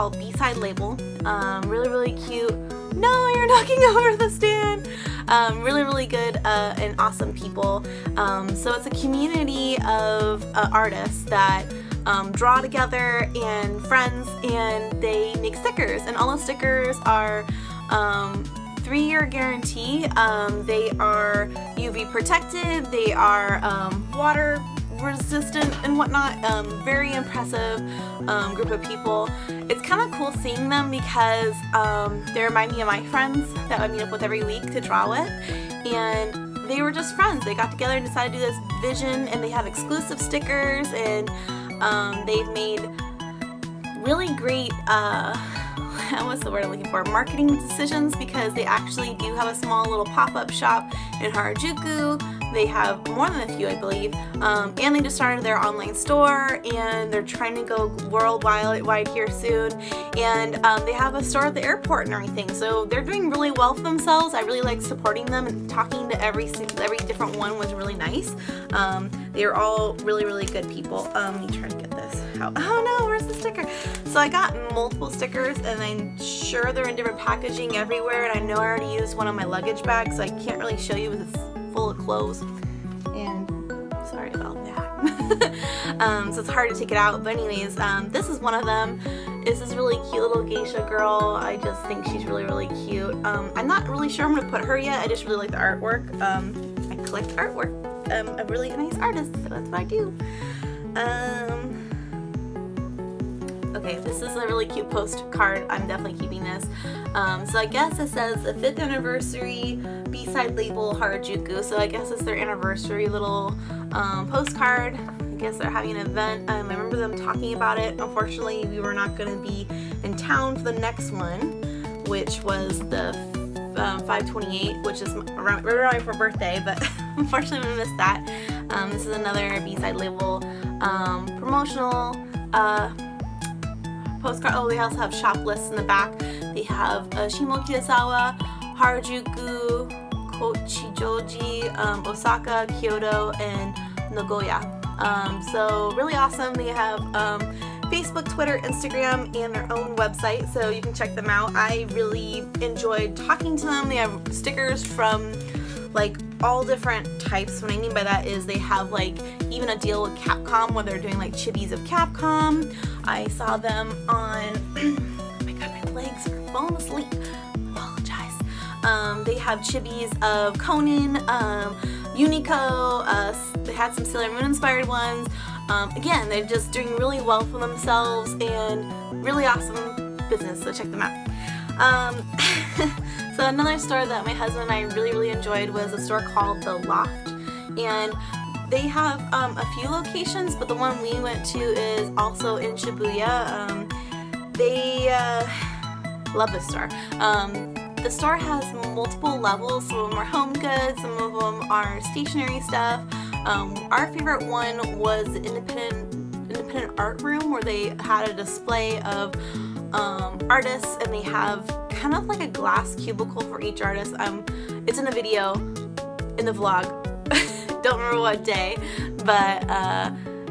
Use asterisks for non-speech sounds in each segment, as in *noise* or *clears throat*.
called B-Side Label. Um, really, really cute. No, you're *laughs* knocking over the stand. Um, really, really good uh, and awesome people. Um, so it's a community of uh, artists that um, draw together and friends and they make stickers and all the stickers are um, three-year guarantee. Um, they are UV protected, they are um, water resistant and whatnot. Um, very impressive um, group of people. It's kind of cool seeing them because um, they remind me of my friends that I meet up with every week to draw with. And they were just friends. They got together and decided to do this vision and they have exclusive stickers and um, they've made really great uh, *laughs* what's the word I'm looking for, marketing decisions because they actually do have a small little pop-up shop in Harajuku. They have more than a few, I believe, um, and they just started their online store and they're trying to go worldwide here soon. And um, they have a store at the airport and everything, so they're doing really well for themselves. I really like supporting them and talking to every every different one was really nice. Um, they are all really, really good people. Um, let me try to get this out. *laughs* Oh no, where's the sticker? So I got multiple stickers and I'm sure they're in different packaging everywhere and I know I already used one on my luggage bag so I can't really show you it's full of clothes and sorry about that. *laughs* um, so it's hard to take it out but anyways, um, this is one of them. This is really cute little geisha girl. I just think she's really, really cute. Um, I'm not really sure I'm going to put her yet. I just really like the artwork. Um, I collect artwork. I'm a really nice artist, so that's what I do. Okay, this is a really cute postcard. I'm definitely keeping this. Um, so I guess it says the 5th anniversary B-side label Harajuku. So I guess it's their anniversary little um, postcard. I guess they're having an event. Um, I remember them talking about it. Unfortunately, we were not going to be in town for the next one, which was the um, 528, which is around, right around birthday, but *laughs* unfortunately we missed that. Um, this is another B-side label um, promotional uh, postcard. Oh, they also have shop lists in the back. They have uh, Shimokitazawa, Harajuku, Kichijoji, um, Osaka, Kyoto, and Nagoya. Um, so really awesome. They have um, Facebook, Twitter, Instagram, and their own website, so you can check them out. I really enjoyed talking to them. They have stickers from like all different types. What I mean by that is they have like even a deal with Capcom where they're doing like chibis of Capcom. I saw them on, *clears throat* oh my god, my legs are falling asleep. Apologize. Um, they have chibis of Conan, um, Unico, uh, they had some Sailor Moon inspired ones. Um, again, they're just doing really well for themselves and really awesome business, so check them out. Um, *laughs* so another store that my husband and I really, really enjoyed was a store called The Loft. And they have um, a few locations, but the one we went to is also in Shibuya. Um, they uh, love this store. Um, the store has multiple levels. Some of them are home goods, some of them are stationery stuff. Um, our favorite one was the independent independent art room where they had a display of um, artists and they have kind of like a glass cubicle for each artist. Um, it's in the video, in the vlog. *laughs* Don't remember what day, but uh,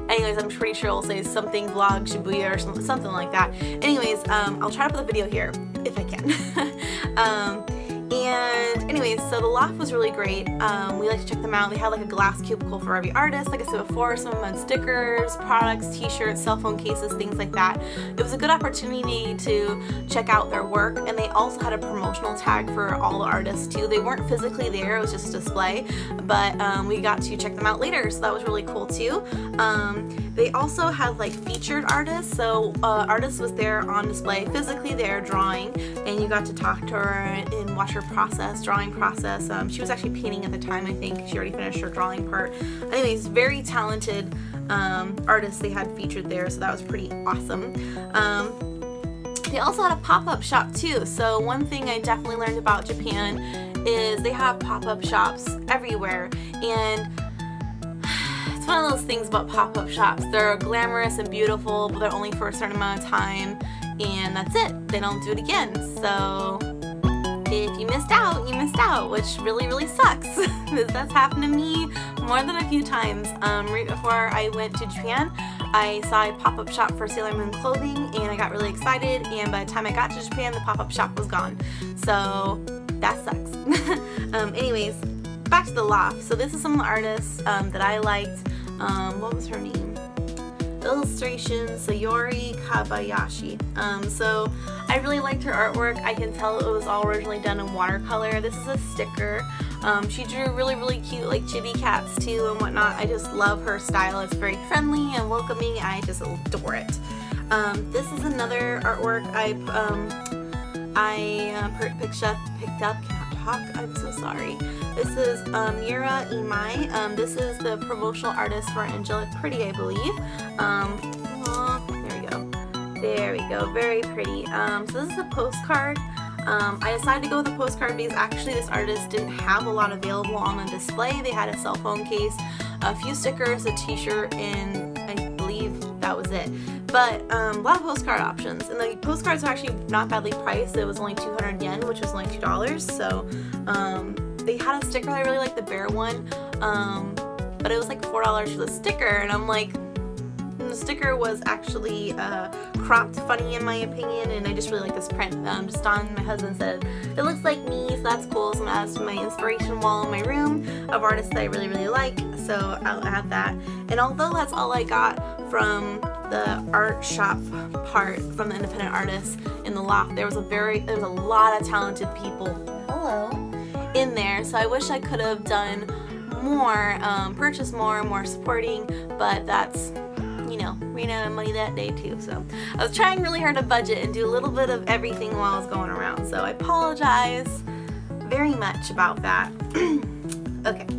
anyways, I'm pretty sure it'll say something vlog Shibuya or something, something like that. Anyways, um, I'll try to put the video here if I can. *laughs* um, and anyways, so the loft was really great. Um, we like to check them out. They had like a glass cubicle for every artist. Like I said before, some of them had stickers, products, t-shirts, cell phone cases, things like that. It was a good opportunity to check out their work. And they also had a promotional tag for all the artists too. They weren't physically there, it was just a display. But um, we got to check them out later, so that was really cool too. Um, they also had like featured artists. So uh, artist was there on display, physically there drawing, and you got to talk to her and watch her process, drawing process. Um, she was actually painting at the time, I think. She already finished her drawing part. Anyways, very talented um, artists they had featured there, so that was pretty awesome. Um, they also had a pop-up shop too. So one thing I definitely learned about Japan is they have pop-up shops everywhere. And *sighs* it's one of those things about pop-up shops. They're glamorous and beautiful, but they're only for a certain amount of time. And that's it. They don't do it again. So if you missed out, you missed out, which really, really sucks. *laughs* that's happened to me more than a few times. Um, right before I went to Japan, I saw a pop-up shop for Sailor Moon clothing and I got really excited and by the time I got to Japan the pop-up shop was gone. So that sucks. *laughs* um, anyways, back to the loft. So this is some of the artists um, that I liked. Um, what was her name? Illustration Sayori Kobayashi. Um, so I really liked her artwork. I can tell it was all originally done in watercolor. This is a sticker. Um, she drew really, really cute like chibi cats too and whatnot. I just love her style. It's very friendly and welcoming. I just adore it. Um, this is another artwork I um, I uh, picked up. Picked up. Talk. I'm so sorry. This is um, Yura Imai. Um, this is the promotional artist for Angelic Pretty, I believe. Um, there we go. There we go. Very pretty. Um, so this is a postcard. Um, I decided to go with a postcard because actually this artist didn't have a lot available on the display. They had a cell phone case, a few stickers, a t-shirt, and that was it. But um, a lot of postcard options. And the postcards are actually not badly priced. It was only 200 yen, which was only $2. So um, they had a sticker. I really like the bear one, um, but it was like four dollars for the sticker, and I'm like, the sticker was actually uh, cropped funny in my opinion, and I just really like this print. Um, just on my husband said it looks like me, so that's cool. So I'm gonna add to my inspiration wall in my room of artists that I really really like. So I'll add that. And although that's all I got from the art shop part from the independent artists in the loft, there was a very there was a lot of talented people. Hello in there. So I wish I could have done more, um, purchased more, more supporting, but that's, you know, ran out of money that day too. So I was trying really hard to budget and do a little bit of everything while I was going around. So I apologize very much about that. *clears throat* okay.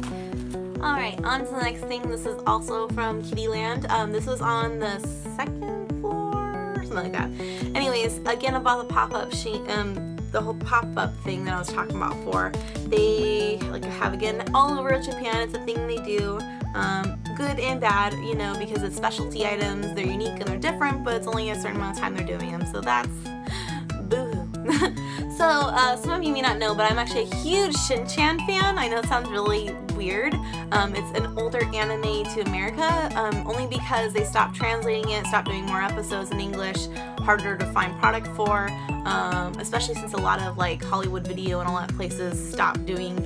Alright, on to the next thing. This is also from Kiddyland. Um, this was on the second floor, something like that. Anyways, again about the pop-up sheet. Um, the whole pop-up thing that I was talking about for. They like have again all over Japan. It's a thing they do. Um, good and bad, you know, because it's specialty items. They're unique and they're different, but it's only a certain amount of time they're doing them. So that's. *laughs* so uh, some of you may not know, but I'm actually a huge Shin-Chan fan. I know it sounds really weird. Um, it's an older anime to America, um, only because they stopped translating it, stopped doing more episodes in English, harder to find product for, um, especially since a lot of like Hollywood video and all that places stopped doing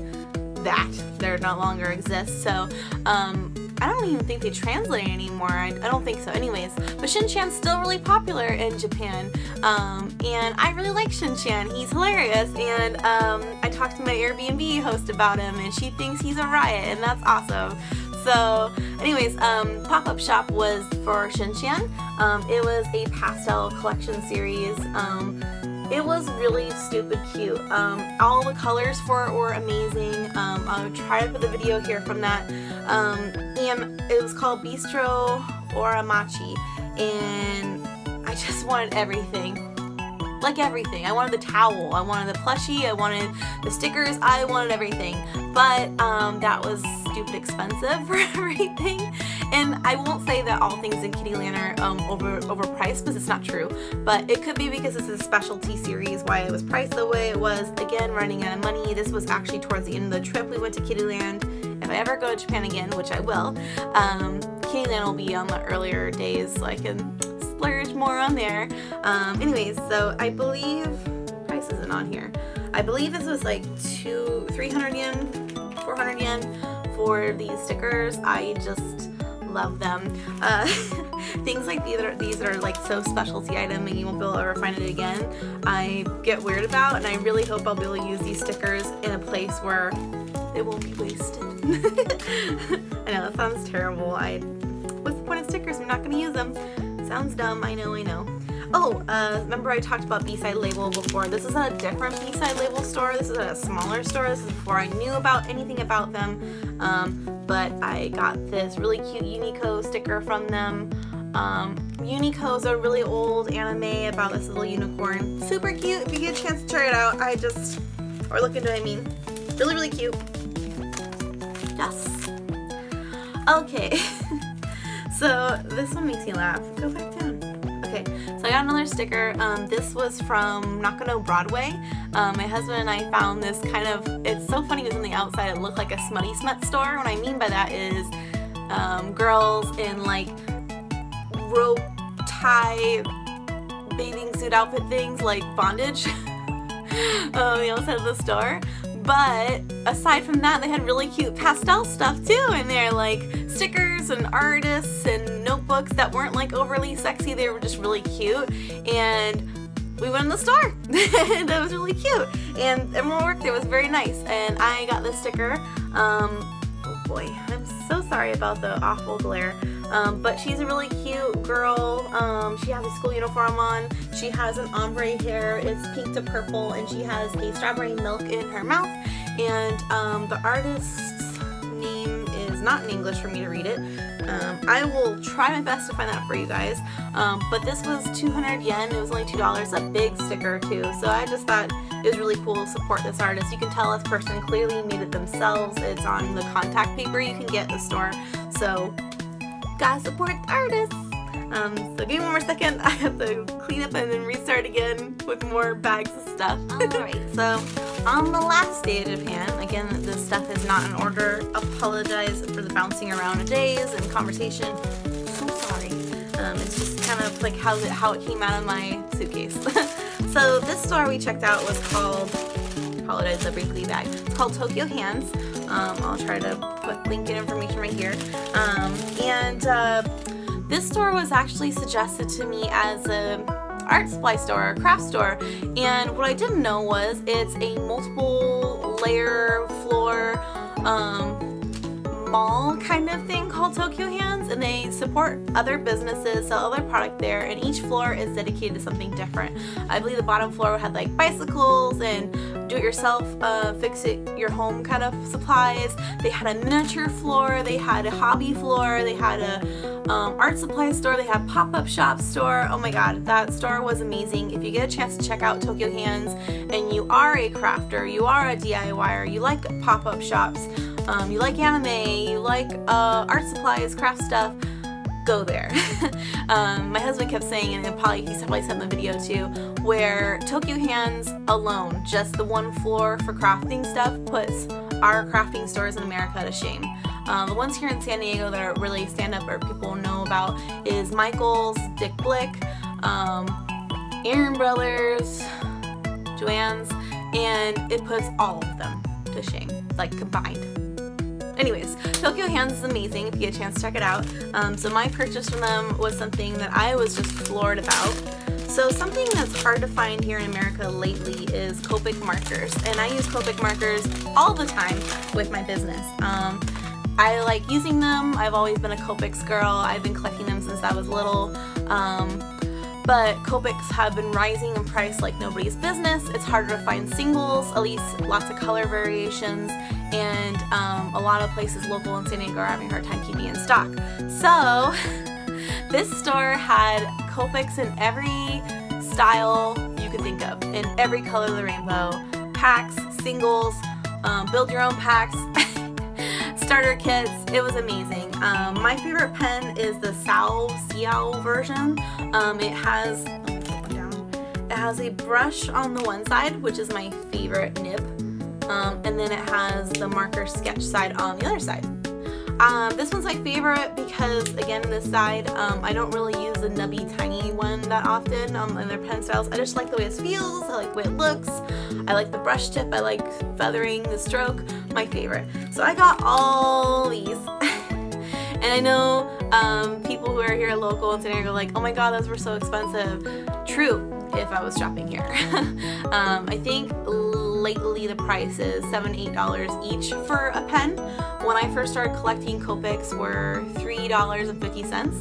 that. They're no longer exist. So um, I don't even think they translate anymore. I, I don't think so. Anyways, but Shin-Chan's still really popular in Japan. Um, and I really like Shin-Chan. He's hilarious. And um, I talked to my Airbnb host about him and she thinks he's a riot and that's awesome. So anyways, um, Pop-Up Shop was for Shin-Chan. Um, it was a pastel collection series. Um, it was really stupid cute. Um, all the colors for it were amazing. Um, I'll try to put the video here from that. Um, and it was called Bistro Oramachi. And I just *laughs* wanted everything like everything. I wanted the towel, I wanted the plushie, I wanted the stickers, I wanted everything. But um, that was stupid expensive *laughs* for everything. And I won't say that all things in Kiddyland are um, over overpriced because it's not true. But it could be because it's a specialty series why it was priced the way it was. Again, running out of money. This was actually towards the end of the trip we went to Kiddyland. If I ever go to Japan again, which I will, um, Kiddyland will be on the earlier days so I can splurge more on there. Um, anyways, so I believe, price isn't on here. I believe this was like two, 300 yen, 400 yen for these stickers. I just love them. Uh, *laughs* things like these are, these are like so specialty item and you won't be able to ever find it again. I get weird about and I really hope I'll be able to use these stickers in a place where they won't be wasted. *laughs* I know that sounds terrible. I, what's the point of stickers? I'm not going to use them. Sounds dumb, I know, I know. Oh, uh, remember I talked about B-Side Label before. This is a different B-Side Label store. This is a smaller store. This is before I knew about anything about them. Um, but I got this really cute Unico sticker from them. Um, Unico is a really old anime about this little unicorn. Super cute. If you get a chance to try it out, I just, or look into it, I mean. Really, really cute. Yes. Okay. *laughs* So this one makes me laugh. Go back down. Okay, so I got another sticker. Um, this was from Nakano Broadway. Um, my husband and I found this kind of, it's so funny because on the outside it looked like a smutty smut store. What I mean by that is um, girls in like rope tie bathing suit outfit things like bondage *laughs* um, the outside of the store. But aside from that, they had really cute pastel stuff too in there, like stickers and artists and notebooks that weren't like overly sexy. They were just really cute. And we went in the store. *laughs* that was really cute. And everyone worked there was very nice. And I got this sticker. Um, oh boy, I'm so sorry about the awful glare. Um, but she's a really cute girl. Um, she has a school uniform on. She has an ombre hair. It's pink to purple and she has a strawberry milk in her mouth. And um, the artist's name not in English for me to read it. Um, I will try my best to find that for you guys. Um, but this was 200 yen. It was only $2. A big sticker too. So I just thought it was really cool to support this artist. You can tell this person clearly made it themselves. It's on the contact paper you can get at the store. So gotta support the artists. Um, so give me one more second. *laughs* I have to clean up and then restart again with more bags of stuff. Alright, *laughs* so on the last day of Japan, again, this stuff is not in order. Apologize for the bouncing around of days and conversation. So sorry. Um, it's just kind of like how it, how it came out of my suitcase. *laughs* so this store we checked out was called, apologize, the briefly bag. It's called Tokyo Hands. Um, I'll try to put link and information right here. Um, and uh, this store was actually suggested to me as a art supply store, a craft store, and what I didn't know was it's a multiple layer floor um, kind of thing called Tokyo Hands and they support other businesses, sell other product there and each floor is dedicated to something different. I believe the bottom floor had like bicycles and do-it-yourself uh, fix-it your home kind of supplies. They had a miniature floor, they had a hobby floor, they had a um, art supply store, they had pop-up shop store. Oh my god, that store was amazing. If you get a chance to check out Tokyo Hands and you are a crafter, you are a DIYer, you like pop-up shops, um, you like anime, you like uh, art supplies, craft stuff, go there. *laughs* um, my husband kept saying, and probably he's probably in the video too, where Tokyo Hands alone, just the one floor for crafting stuff, puts our crafting stores in America to shame. Um, the ones here in San Diego that are really stand up or people know about is Michael's, Dick Blick, um, Aaron Brothers, Joann's, and it puts all of them to shame, like combined. Anyways, Tokyo Hands is amazing if you get a chance to check it out. Um, so my purchase from them was something that I was just floored about. So something that's hard to find here in America lately is Copic markers. And I use Copic markers all the time with my business. Um, I like using them. I've always been a Copics girl. I've been collecting them since I was little. Um, but Copics have been rising in price like nobody's business. It's harder to find singles, at least lots of color variations, and um, a lot of places local in San Diego are having a hard time keeping in stock. So *laughs* this store had Copics in every style you could think of, in every color of the rainbow. Packs, singles, um, build your own packs, *laughs* starter kits. It was amazing. Um, my favorite pen is the Ciao version. Um, it has it has a brush on the one side, which is my favorite nib, um, and then it has the marker sketch side on the other side. Um, this one's my favorite because, again, this side, um, I don't really use the nubby tiny one that often um, in their pen styles. I just like the way it feels, I like the way it looks, I like the brush tip, I like feathering the stroke, my favorite. So I got all these. *laughs* and I know um, people who are here local in San Diego are like, oh my god, those were so expensive. True, if I was shopping here. *laughs* Um, I think lately the price is seven, eight dollars each for a pen. When I first started collecting Copics were three dollars and fifty cents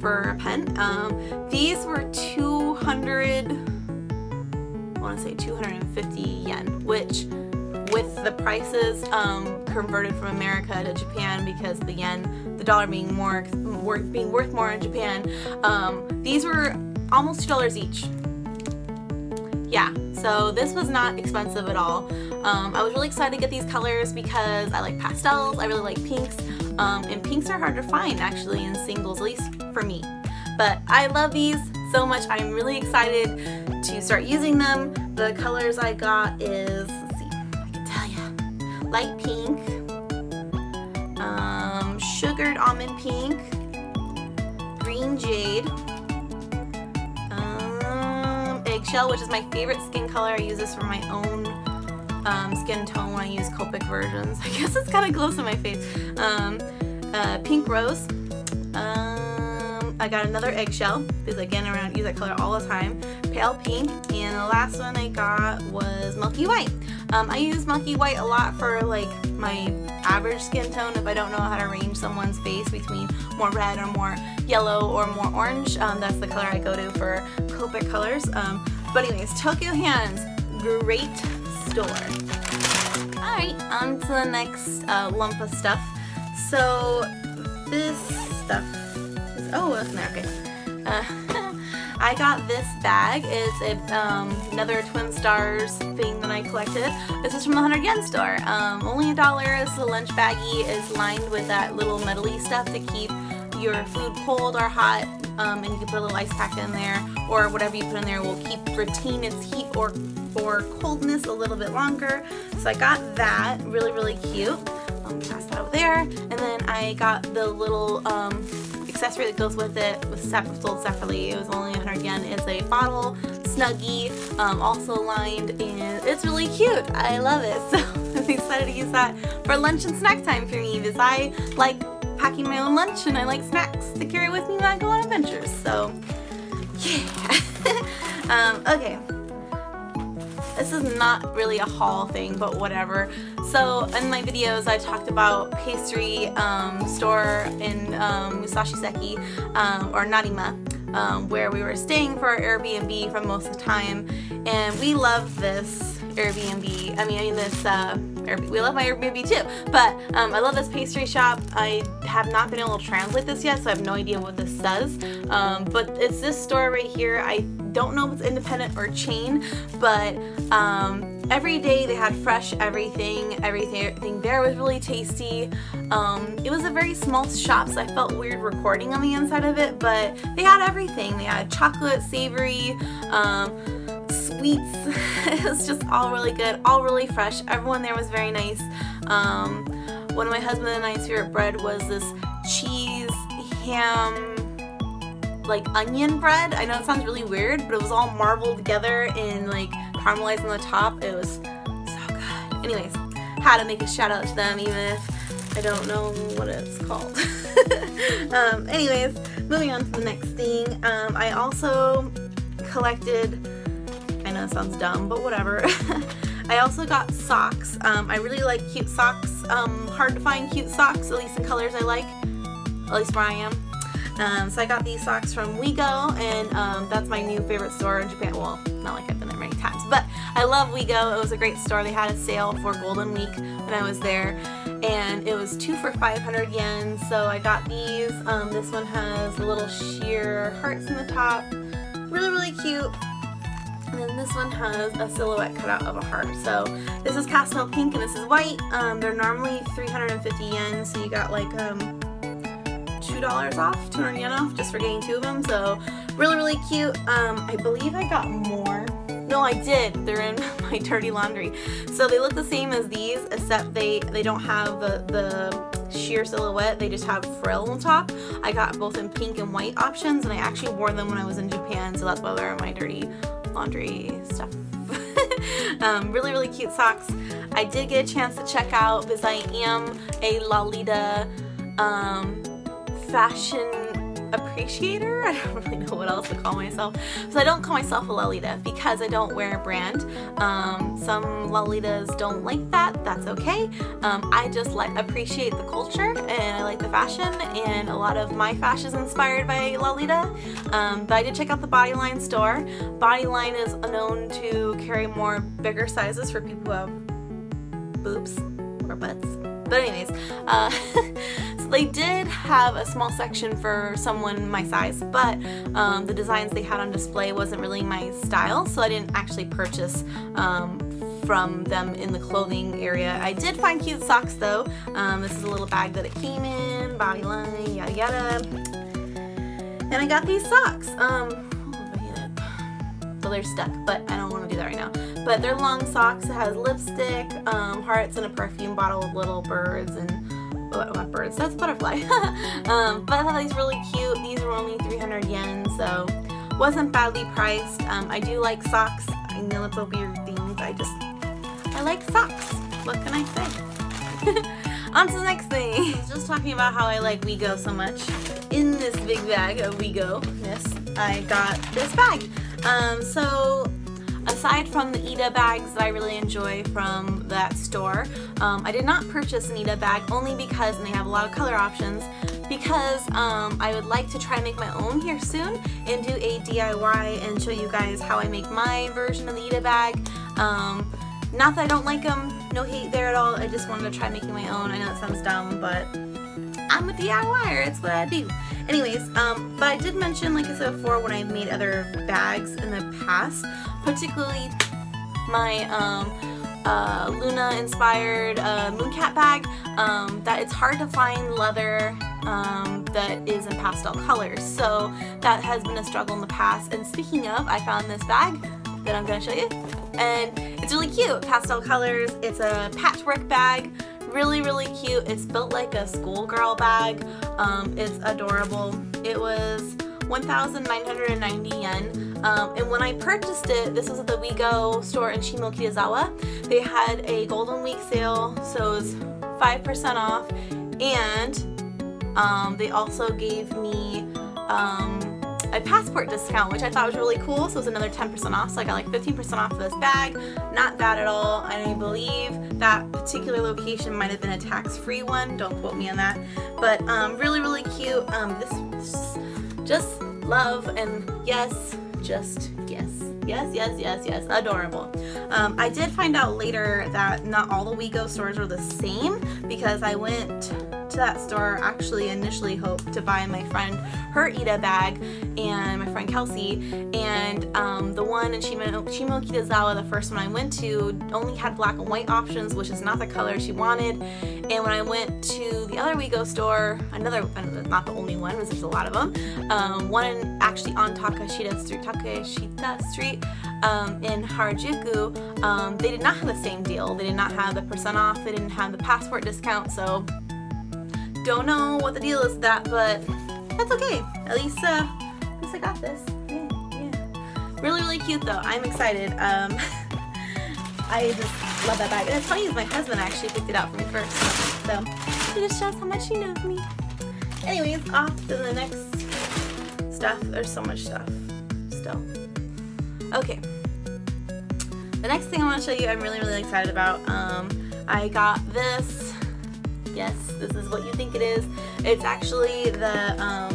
for a pen. Um, these were 200, I want to say 250 yen, which with the prices um, converted from America to Japan because the yen, the dollar being more worth being worth more in Japan, um, these were almost two dollars each yeah, so this was not expensive at all. Um, I was really excited to get these colors because I like pastels, I really like pinks, um, and pinks are hard to find actually in singles, at least for me. But I love these so much. I'm really excited to start using them. The colors I got is, let's see, I can tell you, light pink, um, sugared almond pink, Green Jade, Eggshell, which is my favorite skin color. I use this for my own um, skin tone when I use Copic versions. *laughs* I guess it's kind of close to my face. Um, uh, Pink Rose. Um, I got another Eggshell because again, I use that color all the time. Pale Pink. And the last one I got was Milky White. Um, I use Monkey White a lot for like my average skin tone if I don't know how to range someone's face between more red or more yellow or more orange. Um, that's the color I go to for Copic colors. Um, but anyways, Tokyo Hands, great store. Alright, on to the next uh, lump of stuff. So this stuff is, oh, there, okay. Uh, *laughs* I got this bag. It's a, um, another Twin Stars thing that I collected. This is from the 100 yen store. Um, only a dollar. This is a lunch baggie. is lined with that little metally stuff to keep your food cold or hot um, and you can put a little ice pack in there or whatever you put in there will keep retain its heat or, or coldness a little bit longer. So I got that. Really, really cute. Um, pass that over there. And then I got the little um, accessory that goes with it was sold separately. It was only 100 yen. It's a bottle, snuggie, um, also lined, and it's really cute. I love it. *laughs* So I'm excited to use that for lunch and snack time for me because I like packing my own lunch and I like snacks to carry with me when I go on adventures. So yeah. *laughs* um, okay. This is not really a haul thing, but whatever. So in my videos, I talked about pastry um, store in um, Musashi Seki, um, or Nerima, um, where we were staying for our Airbnb for most of the time. And we love this Airbnb. I mean, I mean this, uh, Airbnb. we love my Airbnb too, but um, I love this pastry shop. I have not been able to translate this yet, so I have no idea what this says. Um, but it's this store right here. I don't know if it's independent or chain, but um, every day they had fresh everything. Everything, there was really tasty. Um, it was a very small shop, so I felt weird recording on the inside of it, but they had everything. They had chocolate, savory, um, sweets. *laughs* it was just all really good, all really fresh. Everyone there was very nice. Um, one of my husband and I's favorite bread was this cheese, ham, like onion bread. I know it sounds really weird, but it was all marbled together and like caramelized on the top. It was so good. Anyways, had to make a shout out to them even if I don't know what it's called. *laughs* um, anyways, moving on to the next thing. Um, I also collected know sounds dumb, but whatever. *laughs* I also got socks. Um, I really like cute socks. Um, hard to find cute socks, at least in colors I like. At least where I am. Um, so I got these socks from WeGo, and um, that's my new favorite store in Japan. Well, not like I've been there many times, but I love WeGo. It was a great store. They had a sale for Golden Week when I was there, and it was two for 500 yen. So I got these. Um, this one has little sheer hearts in the top. Really, really cute. And then this one has a silhouette cutout of a heart. So this is Castle Pink and this is white. Um, they're normally 350 yen, so you got like um, $2 off, 200 yen off just for getting two of them. So really, really cute. Um, I believe I got more. No, I did. They're in *laughs* my dirty laundry. So they look the same as these, except they, they don't have the, the sheer silhouette. They just have frill on top. I got both in pink and white options, and I actually wore them when I was in Japan, so that's why they're in my dirty laundry stuff. *laughs* um, really, really cute socks. I did get a chance to check out because I am a Lolita um, fashion appreciator. *laughs* I don't really know what else to call myself. So I don't call myself a Lolita because I don't wear a brand. Um, some Lolitas don't like that. That's okay. Um, I just like appreciate the culture and I like the fashion and a lot of my fashion is inspired by Lolita. Um, but I did check out the Bodyline store. Bodyline is known to carry more bigger sizes for people who have boobs or butts. But anyways, uh, *laughs* they did have a small section for someone my size, but um, the designs they had on display wasn't really my style, so I didn't actually purchase um, from them in the clothing area. I did find cute socks though. Um, this is a little bag that it came in, bodyline, yada yada. And I got these socks. Um, so they're stuck, but I don't want to do that right now. But they're long socks. It has lipstick, um, hearts, and a perfume bottle with little birds and oh, not birds, that's butterfly. *laughs* um, but I thought these really cute. These were only 300 yen, so wasn't badly priced. Um, I do like socks. I know it's a weird thing, but I just, I like socks. What can I say? *laughs* On to the next thing. *laughs* Just talking about how I like WeGo so much. In this big bag of WeGo, this, I got this bag. Um, so aside from the Ita bags that I really enjoy from that store, um, I did not purchase an Ita bag only because, and they have a lot of color options, because um, I would like to try and make my own here soon and do a DIY and show you guys how I make my version of the Ita bag. Um, not that I don't like them, no hate there at all, I just wanted to try making my own. I know it sounds dumb, but I'm a DIYer, it's what I do. Anyways, um, but I did mention, like I said before, when I've made other bags in the past, particularly my um, uh, Luna inspired uh, Mooncat bag, um, that it's hard to find leather um, that is in pastel colors. So that has been a struggle in the past. And speaking of, I found this bag that I'm going to show you. And it's really cute. Pastel colors. It's a patchwork bag. Really, really cute. It's built like a schoolgirl bag. Um, it's adorable. It was 1,990 yen. Um, and when I purchased it, this was at the WeGo store in Shimokitazawa. They had a Golden Week sale, so it was 5% off. And um, they also gave me um, a passport discount, which I thought was really cool. So it was another 10% off. So I got like 15% off of this bag. Not bad at all. I believe that particular location might have been a tax-free one. Don't quote me on that. But um, really, really cute. Um, this just love and yes, just yes. Yes, yes, yes, yes. Adorable. Um, I did find out later that not all the WeGo stores are the same because I went to that store. Actually initially hoped to buy my friend her Ita bag and my friend Kelsey. And um, the one in Shimokitazawa, the first one I went to, only had black and white options which is not the color she wanted. And when I went to the other WeGo store, another, not the only one, because there's a lot of them, um, one actually on Takeshita Street, Takeshita Street um, in Harajuku, um, they did not have the same deal. They did not have the percent off, they didn't have the passport discount, so don't know what the deal is with that, but that's okay. At least, uh, at least I got this. Yeah, yeah. Really, really cute though. I'm excited. Um, *laughs* I just love that bag. And it's funny my husband actually picked it out for me first. So it just shows how much he knows me. Anyways, off to the next stuff. There's so much stuff still. Okay. The next thing I want to show you I'm really, really excited about. Um, I got this. Yes, this is what you think it is. It's actually the um,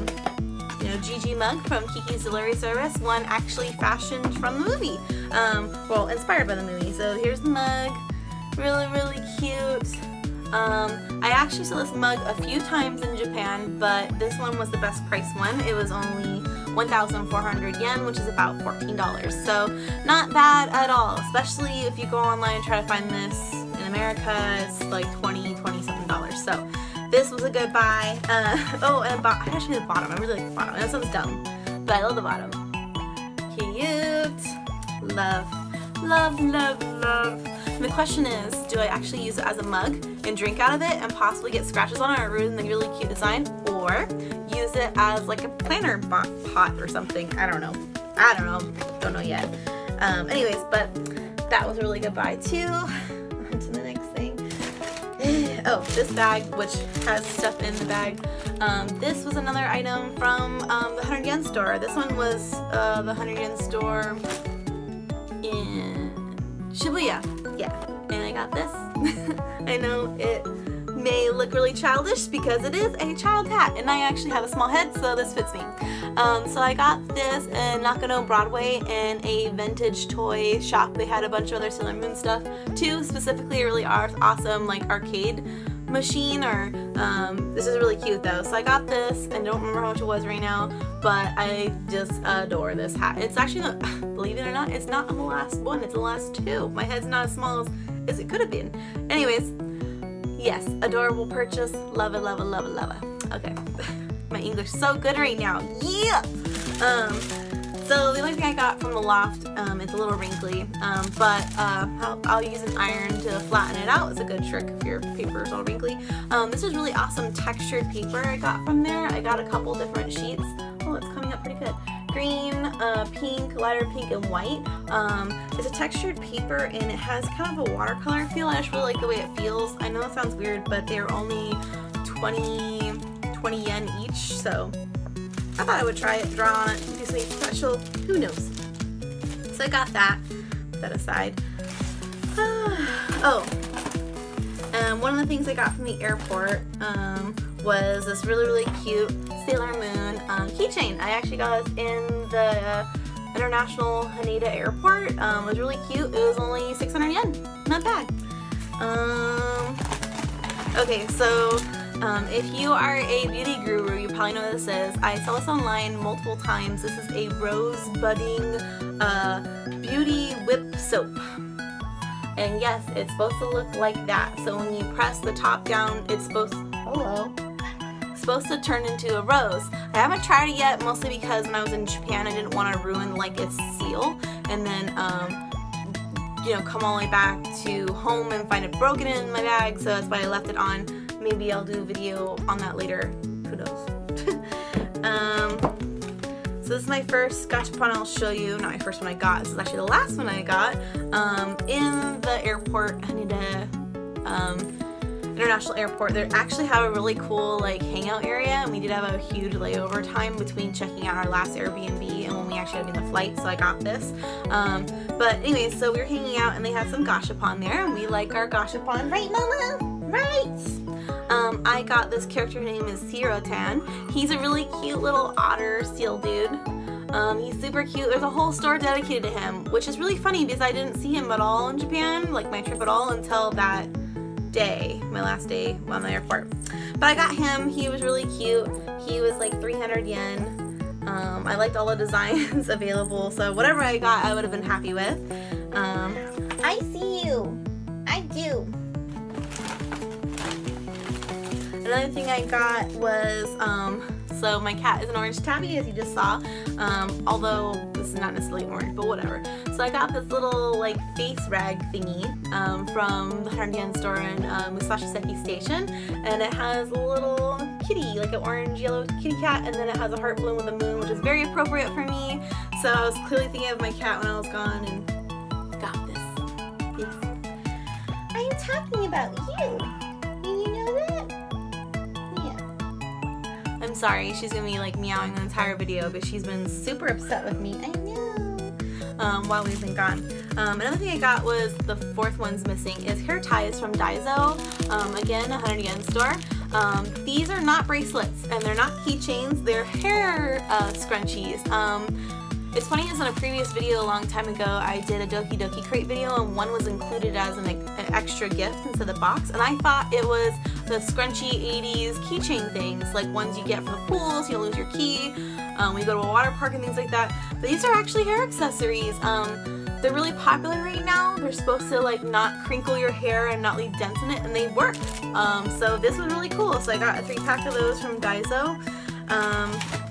you know, Jiji mug from Kiki's Delivery Service, one actually fashioned from the movie. Um, well, inspired by the movie. So here's the mug, really, really cute. Um, I actually saw this mug a few times in Japan, but this one was the best price one. It was only 1,400 yen, which is about $14. So not bad at all, especially if you go online and try to find this in America, it's like 20, 20 something dollars. So this was a good buy. Uh, *laughs* oh, and I actually the bottom. I really like the bottom. That sounds dumb, but I love the bottom. Cute. Love. Love, love, love. And the question is, do I actually use it as a mug and drink out of it and possibly get scratches on it or ruin the really cute design? Or use it as like a planter pot or something? I don't know. I don't know. Don't know yet. Um, anyways, but that was a really good buy too. Oh, this bag, which has stuff in the bag. Um, this was another item from um, the 100 yen store. This one was uh, the 100 yen store in Shibuya. Yeah, and I got this. *laughs* I know it may look really childish because it is a child hat and I actually have a small head so this fits me. Um, so I got this in Nakano Broadway in a vintage toy shop. They had a bunch of other Sailor Moon stuff too, specifically a really awesome like arcade machine or um, this is really cute though. So I got this and don't remember how much it was right now, but I just adore this hat. It's actually, not, *laughs* believe it or not, it's not on the last one, it's the last two. My head's not as small as, as it could have been. Anyways, yes, adorable purchase. Love it, love it, love it, love it. Okay, *laughs* my English is so good right now. Yeah! Um, So the only thing I got from the loft, um, it's a little wrinkly, um, but uh, I'll, I'll, use an iron to flatten it out. It's a good trick if your paper is all wrinkly. Um, this is really awesome textured paper I got from there. I got a couple different sheets. Oh, it's coming up pretty good. Green, uh, pink, lighter pink, and white. Um, it's a textured paper and it has kind of a watercolor feel. I just really like the way it feels. I know it sounds weird, but they're only 20, 20 yen each, so I thought I would try it, draw on it, do something special, who knows. So I got that, put that aside. *sighs* oh, and one of the things I got from the airport um, was this really, really cute Sailor Moon um, keychain. I actually got this in the International Haneda Airport. Um, it was really cute. It was only 600 yen. Not bad. Um, okay, so um, if you are a beauty guru, you probably know what this is. I saw this online multiple times. This is a rose budding uh, beauty whip soap. And yes, it's supposed to look like that. So when you press the top down, it's supposed to, hello, supposed to turn into a rose. I haven't tried it yet, mostly because when I was in Japan, I didn't want to ruin like its seal. And then, um, you know, come all the way back to home and find it broken in my bag. So that's why I left it on maybe I'll do a video on that later. Who knows? *laughs* um, so this is my first gachapon I'll show you. Not my first one I got. This is actually the last one I got. Um, in the airport, Haneda um, International Airport, they actually have a really cool like hangout area and we did have a huge layover time between checking out our last Airbnb and when we actually be in the flight so I got this. Um, but anyway, so we were hanging out and they had some gachapon there and we like our gachapon, right mama? Right! Um, I got this character, her name is Sirotan. He's a really cute little otter seal dude. Um, he's super cute. There's a whole store dedicated to him, which is really funny because I didn't see him at all in Japan, like my trip at all, until that day, my last day on the airport. But I got him. He was really cute. He was like 300 yen. Um, I liked all the *laughs* designs available, so whatever I got, I would have been happy with. Um, I see you. I do. Another thing I got was, um, so my cat is an orange tabby as you just saw, um, although this is not necessarily orange, but whatever. So I got this little like face rag thingy um, from the 100 yen store in uh, Musashi Seki Station and it has a little kitty, like an orange yellow kitty cat and then it has a heart balloon with a moon which is very appropriate for me. So I was clearly thinking of my cat when I was gone and got this. Yes. I'm talking about you. I'm sorry, she's gonna be like meowing the entire video, but she's been super upset with me. I know. Um, while we've been gone. Um, another thing I got was the fourth one's missing is hair ties from Daiso. Um, again, 100 yen store. Um, these are not bracelets and they're not keychains. They're hair uh, scrunchies. Um, it's funny as in a previous video a long time ago I did a Doki Doki Crate video and one was included as an, an extra gift of the box and I thought it was the scrunchy 80s keychain things like ones you get from the pools, you lose your key, um, when you go to a water park and things like that. But these are actually hair accessories. Um, they're really popular right now. They're supposed to like not crinkle your hair and not leave dents in it and they work. Um, so this was really cool. So I got a three pack of those from Daiso. Um,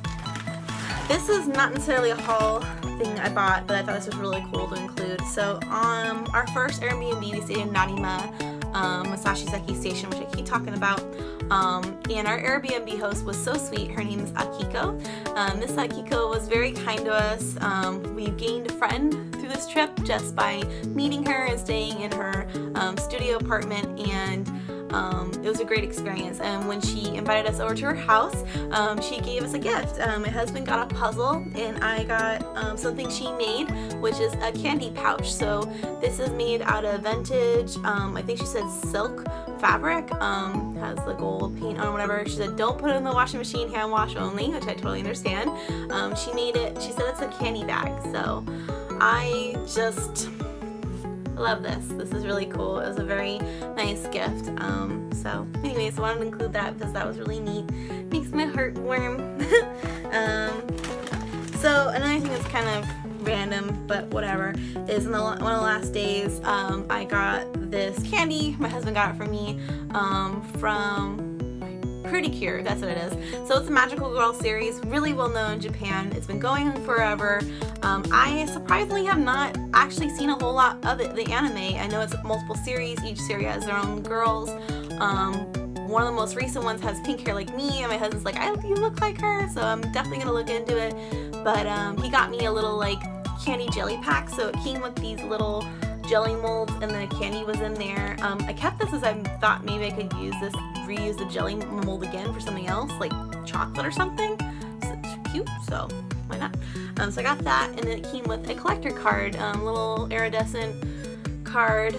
this is not necessarily a haul thing I bought, but I thought this was really cool to include. So um, our first Airbnb, we stayed in Nerima um, Musashi Seki Station, which I keep talking about. Um, and our Airbnb host was so sweet. Her name is Akiko. Um, Miss Akiko was very kind to us. Um, we gained a friend through this trip just by meeting her and staying in her um, studio apartment and um, it was a great experience. And when she invited us over to her house um, she gave us a gift. Um, my husband got a puzzle and I got um, something she made which is a candy pouch. So this is made out of vintage um, I think she said silk fabric um, has the gold paint on whatever. She said don't put it in the washing machine hand wash only which I totally understand. She made it she said it's a candy bag. So I just love this. This is really cool. It was a very nice gift. Um, so anyways, I wanted to include that because that was really neat. Makes my heart warm. *laughs* um, so another thing that's kind of random, but whatever, is in the, one of the last days, um, I got this candy. My husband got it for me um, from Pretty Cure, that's what it is. So it's a magical girl series, really well known in Japan. It's been going on forever. Um, I surprisingly have not actually seen a whole lot of it, the anime. I know it's multiple series, each series has their own girls. Um, one of the most recent ones has pink hair like me, and my husband's like, I hope you look like her, so I'm definitely gonna look into it. But um, he got me a little like candy jelly pack, so it came with these little jelly molds and the candy was in there. Um, I kept this as I thought maybe I could use this, reuse the jelly mold again for something else, like chocolate or something. So it's cute, so why not? Um, so I got that, and then it came with a collector card, um, little iridescent card,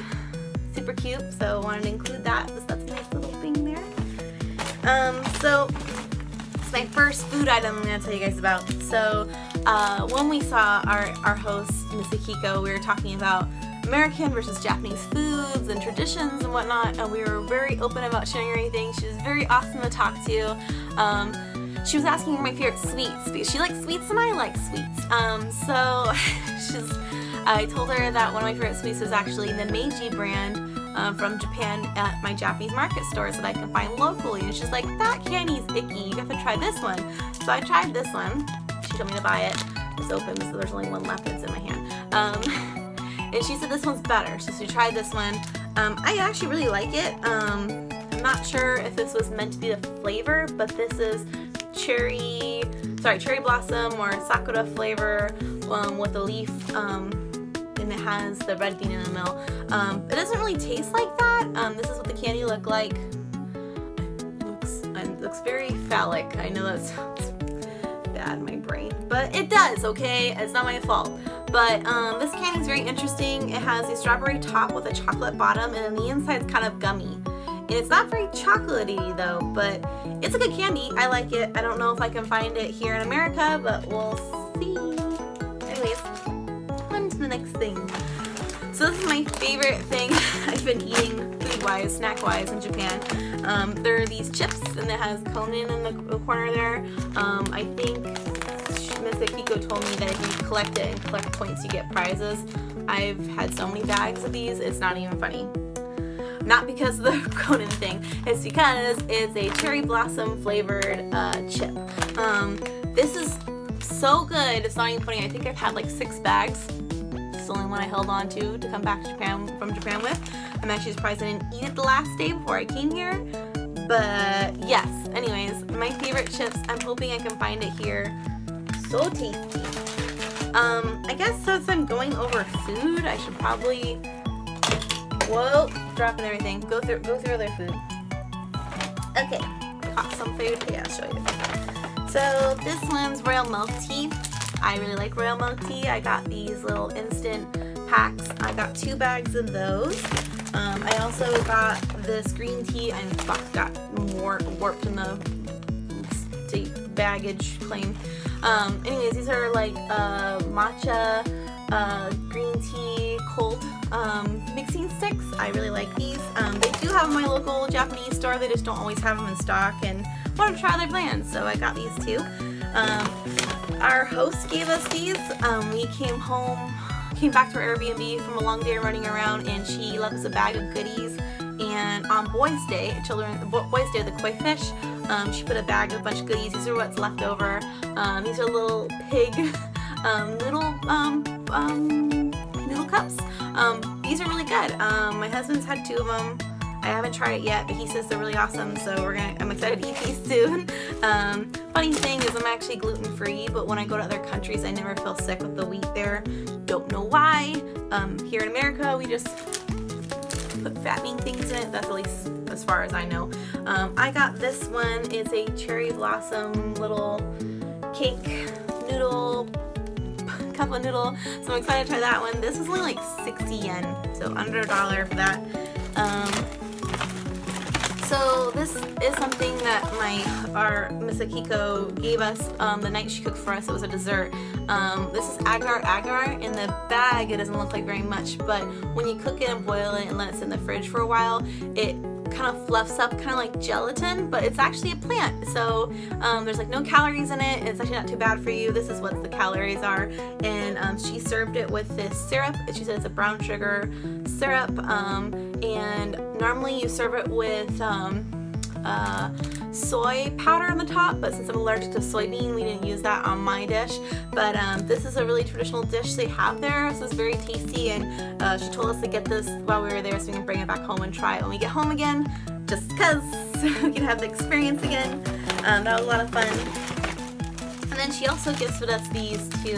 super cute. So I wanted to include that. because That's a nice little thing there. Um, so it's my first food item I'm gonna tell you guys about. So uh, when we saw our our host Miss Akiko, we were talking about American versus Japanese foods and traditions and whatnot, and we were very open about sharing everything. She was very awesome to talk to. Um, she was asking for my favorite sweets because she likes sweets and I like sweets. Um, so *laughs* she's, I told her that one of my favorite sweets is actually the Meiji brand um, from Japan at my Japanese market stores that I can find locally. And she's like, that candy's icky. You have to try this one. So I tried this one. She told me to buy it. It's open, so there's only one left that's in my hand. Um, *laughs* and she said this one's better. So she tried this one. Um, I actually really like it. Um, I'm not sure if this was meant to be the flavor, but this is cherry, sorry, cherry blossom or sakura flavor um, with the leaf, um, and it has the red bean in the middle. Um, it doesn't really taste like that. Um, this is what the candy looked like. It looks, it looks very phallic. I know that's bad in my brain, but it does, okay? It's not my fault. But um, this candy is very interesting. It has a strawberry top with a chocolate bottom and then the inside is kind of gummy. And it's not very chocolatey though, but it's a good candy. I like it. I don't know if I can find it here in America, but we'll see. Anyways, on to the next thing. So this is my favorite thing *laughs* I've been eating food-wise, snack-wise in Japan. Um, there are these chips and it has Conan in the corner there. Um, I think Miss Akiko told me that if you collect it and collect points, you get prizes. I've had so many bags of these, it's not even funny. Not because of the *laughs* Conan thing, it's because it's a cherry blossom flavored uh, chip. Um, this is so good, it's not even funny. I think I've had like six bags. It's the only one I held on to to come back to Japan from Japan with. I'm actually surprised I didn't eat it the last day before I came here. But yes, anyways, my favorite chips. I'm hoping I can find it here so tasty. Um, I guess since I'm going over food, I should probably, whoa, dropping everything. Go through, go through other food. Okay, caught some food. Yeah, I'll show you. So this one's royal milk tea. I really like royal milk tea. I got these little instant packs. I got two bags of those. Um, I also got this green tea and got more warped in the baggage claim. Um, anyways, these are like uh, matcha, uh, green tea, cold um, mixing sticks. I really like these. Um, they do have my local Japanese store. They just don't always have them in stock and want to try their plans, so I got these too. Um, our host gave us these. Um, we came home, came back to our Airbnb from a long day running around, and she left us a bag of goodies. And on Boys Day, children, Boys Day, the koi fish, um, she put a bag of a bunch of goodies. These are what's left over. Um, these are little pig *laughs* um, noodle um, um, cups. These are really good. my husband's had two of them. I haven't tried it yet, but he says they're really awesome, so we're gonna. I'm excited to eat these *laughs* soon. funny thing is, I'm actually gluten free, but when I go to other countries, I never feel sick with the wheat there. Don't know why. here in America, we just put fattening things in it. That's at least as far as I know. Um, I got this one. It's a cherry blossom little cake noodle *laughs* cup of noodle. So I'm excited to try that one. This is only like 60 yen, so under a dollar for that. Um, so this is something that my our Miss Akiko gave us um, the night she cooked for us. It was a dessert. Um, this is agar agar. In the bag, it doesn't look like very much, but when you cook it and boil it and let it sit in the fridge for a while, it kind of fluffs up kind of like gelatin, but it's actually a plant. So um, there's like no calories in it. It's actually not too bad for you. This is what the calories are. And um, she served it with this syrup. She said it's a brown sugar syrup. Um, and normally you serve it with um, uh, soy powder on the top, but since I'm allergic to soybean, we didn't use that on my dish. But um, this is a really traditional dish they have there, so it's very tasty, and uh, she told us to get this while we were there so we can bring it back home and try it when we get home again, just because *laughs* we can have the experience again. Um, that was a lot of fun. And then she also gifted us these two,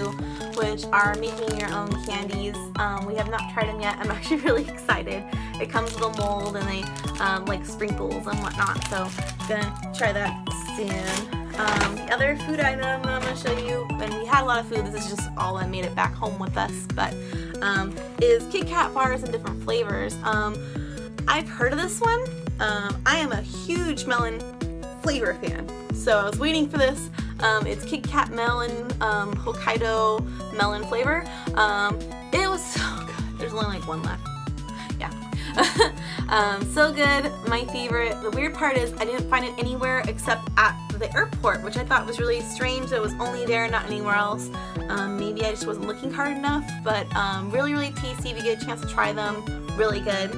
which are making your own candies. Um, we have not tried them yet. I'm *laughs* actually really excited. It comes with a mold and they um, like sprinkles and whatnot. So gonna try that soon. Um, the other food item I'm gonna show you, and we had a lot of food. This is just all I made it back home with us, but um, is Kit Kat bars in different flavors. Um, I've heard of this one. Um, I am a huge melon flavor fan, so I was waiting for this. Um, it's Kit Kat melon, um, Hokkaido melon flavor. Um, it was *laughs* so good. There's only like one left. Yeah. *laughs* um, so good. My favorite. The weird part is I didn't find it anywhere except at the airport, which I thought was really strange. It was only there, not anywhere else. Um, maybe I just wasn't looking hard enough, but um, really, really tasty. If you get a chance to try them, really good.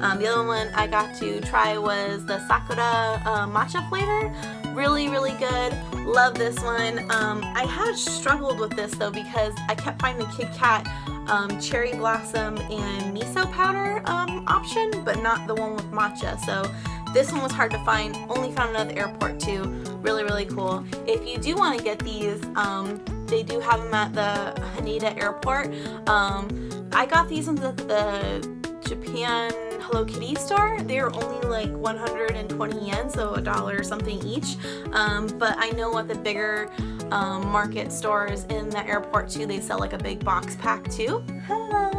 Um, the other one I got to try was the Sakura uh, matcha flavor. Really, really good. Love this one. Um, I had struggled with this though because I kept finding the Kit Kat um, cherry blossom and miso powder um, option, but not the one with matcha. So this one was hard to find. Only found at the airport too. Really, really cool. If you do want to get these, um, they do have them at the Haneda airport. Um, I got these ones at the Japan Hello Kitty store. They are only like 120 yen, so a dollar something each. Um, but I know at the bigger um, market stores in the airport too, they sell like a big box pack too. Hello,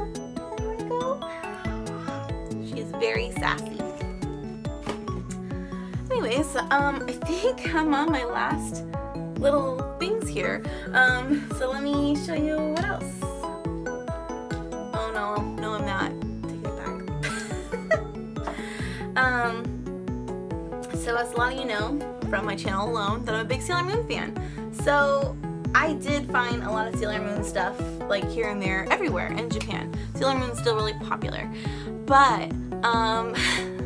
there we go. She's very sassy. Anyways, um, I think I'm on my last little things here. Um, so let me show you what else. Oh no, no I'm not. Um, so as a lot of you know from my channel alone that I'm a big Sailor Moon fan. So I did find a lot of Sailor Moon stuff like here and there everywhere in Japan. Sailor Moon's still really popular. But um, *laughs*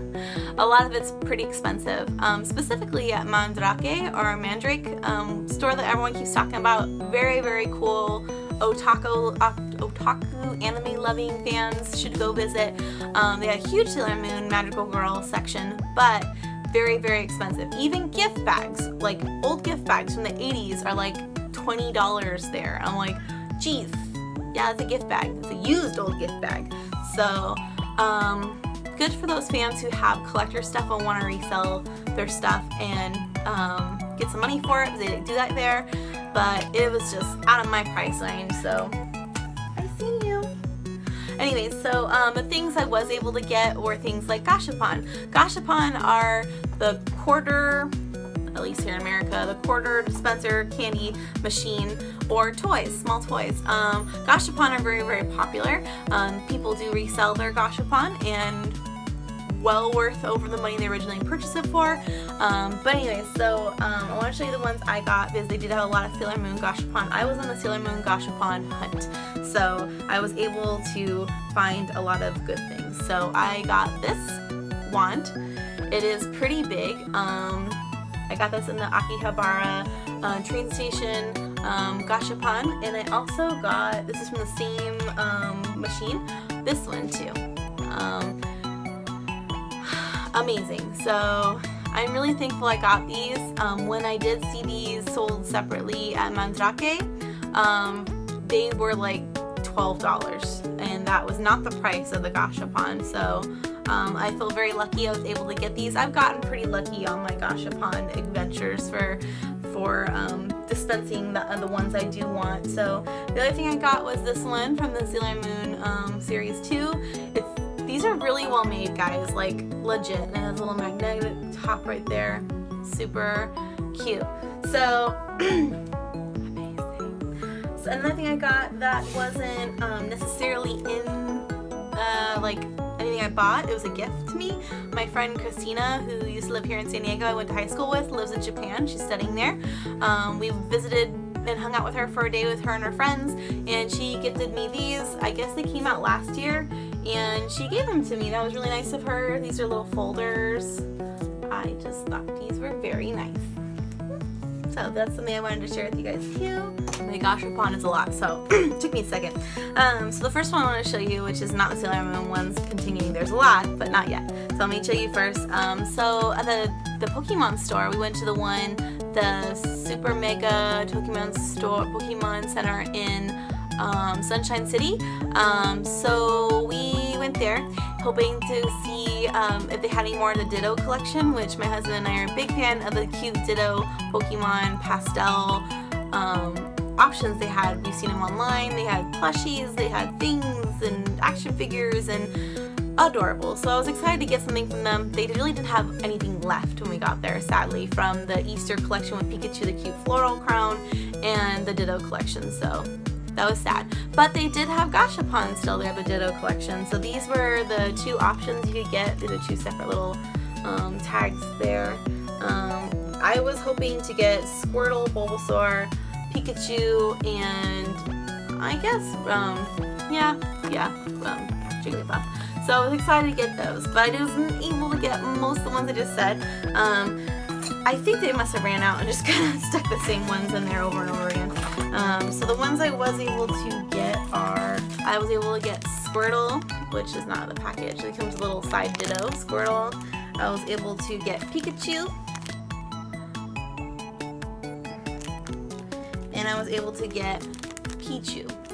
a lot of it's pretty expensive. Um, specifically at Mandrake or Mandarake um, store that everyone keeps talking about. Very, very cool otaku, otaku anime loving fans should go visit. Um, they have a huge Sailor Moon Magical Girl section, but very, very expensive. Even gift bags, like old gift bags from the 80s are like $20 there. I'm like, geez, yeah, it's a gift bag. It's a used old gift bag. So, um, good for those fans who have collector stuff and want to resell their stuff and um, get some money for it they do that there but it was just out of my price range, so I see you. Anyways, so um, the things I was able to get were things like Gashapon. Gashapon are the quarter, at least here in America, the quarter dispenser candy machine or toys, small toys. Um, Gashapon are very, very popular. Um, people do resell their Gashapon and well worth over the money they originally purchased it for. Um, but anyway, so um, I want to show you the ones I got because they did have a lot of Sailor Moon Gashapon. I was on the Sailor Moon Gashapon hunt, so I was able to find a lot of good things. So I got this wand. It is pretty big. Um, I got this in the Akihabara uh, train station um, Gashapon, and I also got, this is from the same um, machine, this one too. Um, amazing. So I'm really thankful I got these. Um, when I did see these sold separately at Mandarake, um, they were like $12 and that was not the price of the Gashapon. So um, I feel very lucky I was able to get these. I've gotten pretty lucky on my Gashapon adventures for for um, dispensing the, uh, the ones I do want. So the other thing I got was this one from the Sailor Moon um, Series 2. It's these are really well made, guys, like legit. And it has a little magnetic top right there. Super cute. So, *clears throat* amazing. So another thing I got that wasn't um, necessarily in uh, like anything I bought. It was a gift to me. My friend Christina, who used to live here in San Diego, I went to high school with, lives in Japan. She's studying there. Um, we visited and hung out with her for a day with her and her friends, and she gifted me these. I guess they came out last year, and she gave them to me. That was really nice of her. These are little folders. I just thought these were very nice. So that's something I wanted to share with you guys too. Oh My gosh, Gashapon is a lot, so *clears throat* it took me a second. Um, so the first one I want to show you, which is not the Sailor Moon ones, continuing. There's a lot, but not yet. So let me show you first. Um, so at the, the Pokemon store, we went to the one, the Super Mega Pokemon store, Pokemon Center in um, Sunshine City. Um, so we went there hoping to see um, if they had any more of the Ditto collection, which my husband and I are a big fan of the cute Ditto Pokemon pastel um, options they had. We've seen them online. They had plushies, they had things and action figures and adorable. So I was excited to get something from them. They really didn't have anything left when we got there, sadly, from the Easter collection with Pikachu the cute floral crown and the Ditto collection. So that was sad. But they did have Gashapon still there, the Ditto collection. So these were the two options you could get. These are two separate little um, tags there. Um, I was hoping to get Squirtle, Bulbasaur, Pikachu, and I guess, um, yeah, yeah, um, Jigglypuff. So I was excited to get those, but I wasn't able to get most of the ones I just said. Um, I think they must have ran out and just *laughs* kind of stuck the same ones in there over and over again. Um, so the ones I was able to get are, I was able to get Squirtle, which is not the package. It comes a little side ditto Squirtle. I was able to get Pikachu. And I was able to get Pichu.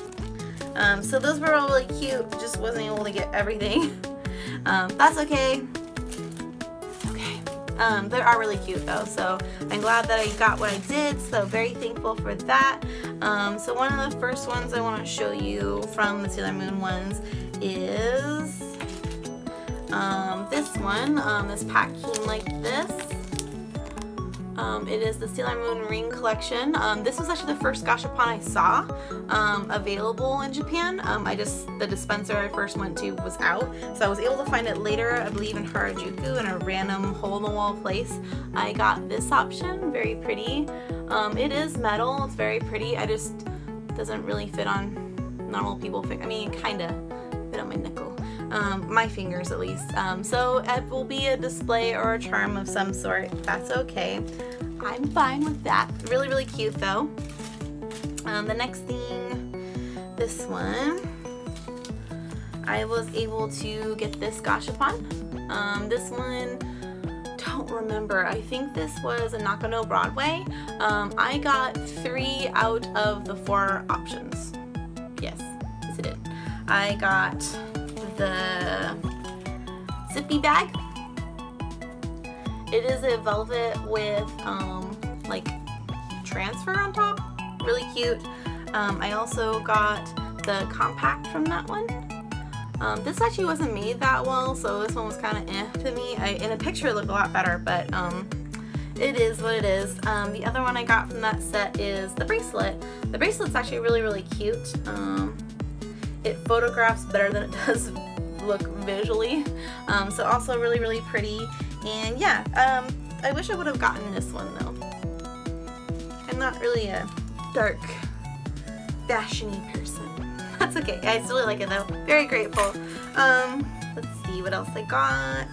Um, so those were all really cute, just wasn't able to get everything. *laughs* Um, that's okay. Um, they are really cute though, so I'm glad that I got what I did, so very thankful for that. Um, so one of the first ones I want to show you from the Sailor Moon ones is um, this one. Um, this pack came like this. Um, it is the Sailor Moon Ring Collection. Um, this was actually the first Gashapon I saw um, available in Japan. Um, I just, the dispenser I first went to was out, so I was able to find it later, I believe in Harajuku, in a random hole-in-the-wall place. I got this option, very pretty. Um, it is metal, it's very pretty. I just, doesn't really fit on normal people. I mean, kinda fit on my nickel. Um, my fingers at least. Um, so it will be a display or a charm of some sort. That's okay. I'm fine with that. Really, really cute though. Um, the next thing, this one, I was able to get this Gashapon. Um, this one, don't remember. I think this was a Nakano Broadway. Um, I got three out of the four options. Yes, yes it did. I got the zippy bag. It is a velvet with um, like transfer on top. Really cute. Um, I also got the compact from that one. Um, this actually wasn't made that well, so this one was kind of eh to me. I, in a picture it looked a lot better, but um, it is what it is. Um, the other one I got from that set is the bracelet. The bracelet's actually really, really cute. It photographs better than it *laughs* does look visually. Um, so also really, really pretty. And yeah, um, I wish I would have gotten this one though. I'm not really a dark, fashiony person. *laughs* That's okay. I still really like it though. Very grateful. Um, let's see what else I got.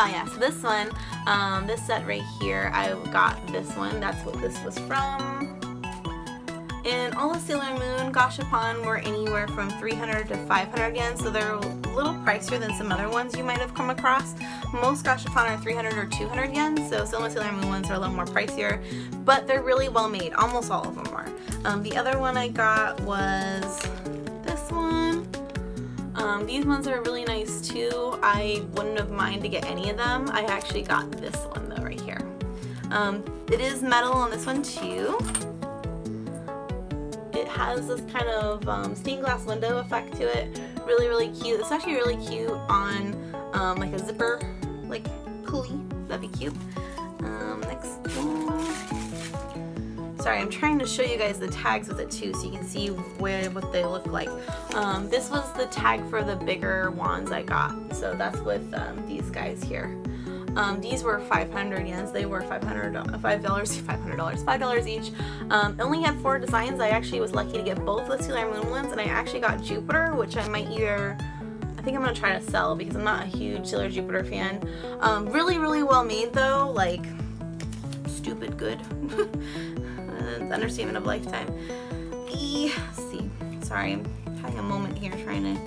Oh yeah, so this one, um, this set right here, I got this one. That's what this was from. And all of Sailor Moon Gashapon were anywhere from 300 to 500 yen, so they're a little pricier than some other ones you might have come across. Most Gashapon are 300 or 200 yen, so some of Sailor Moon ones are a little more pricier, but they're really well made. Almost all of them are. Um, the other one I got was this one. Um, these ones are really nice too. I wouldn't have minded to get any of them. I actually got this one though right here. Um, it is metal on this one too has this kind of um, stained glass window effect to it. Really, really cute. It's actually really cute on um, like a zipper, like pulley. That'd be cute. Um, next one. Sorry, I'm trying to show you guys the tags with it too so you can see where what they look like. Um, this was the tag for the bigger wands I got. So that's with um, these guys here. Um, these were 500 yens. They were 500 $5, $500, $5 *laughs* each. Um, only had four designs. I actually was lucky to get both the Sailor Moon ones, and I actually got Jupiter, which I might either I think I'm gonna try to sell because I'm not a huge Sailor Jupiter fan. Um, really, really well made though, like stupid good. *laughs* understatement of lifetime. E see, sorry, I'm having a moment here trying to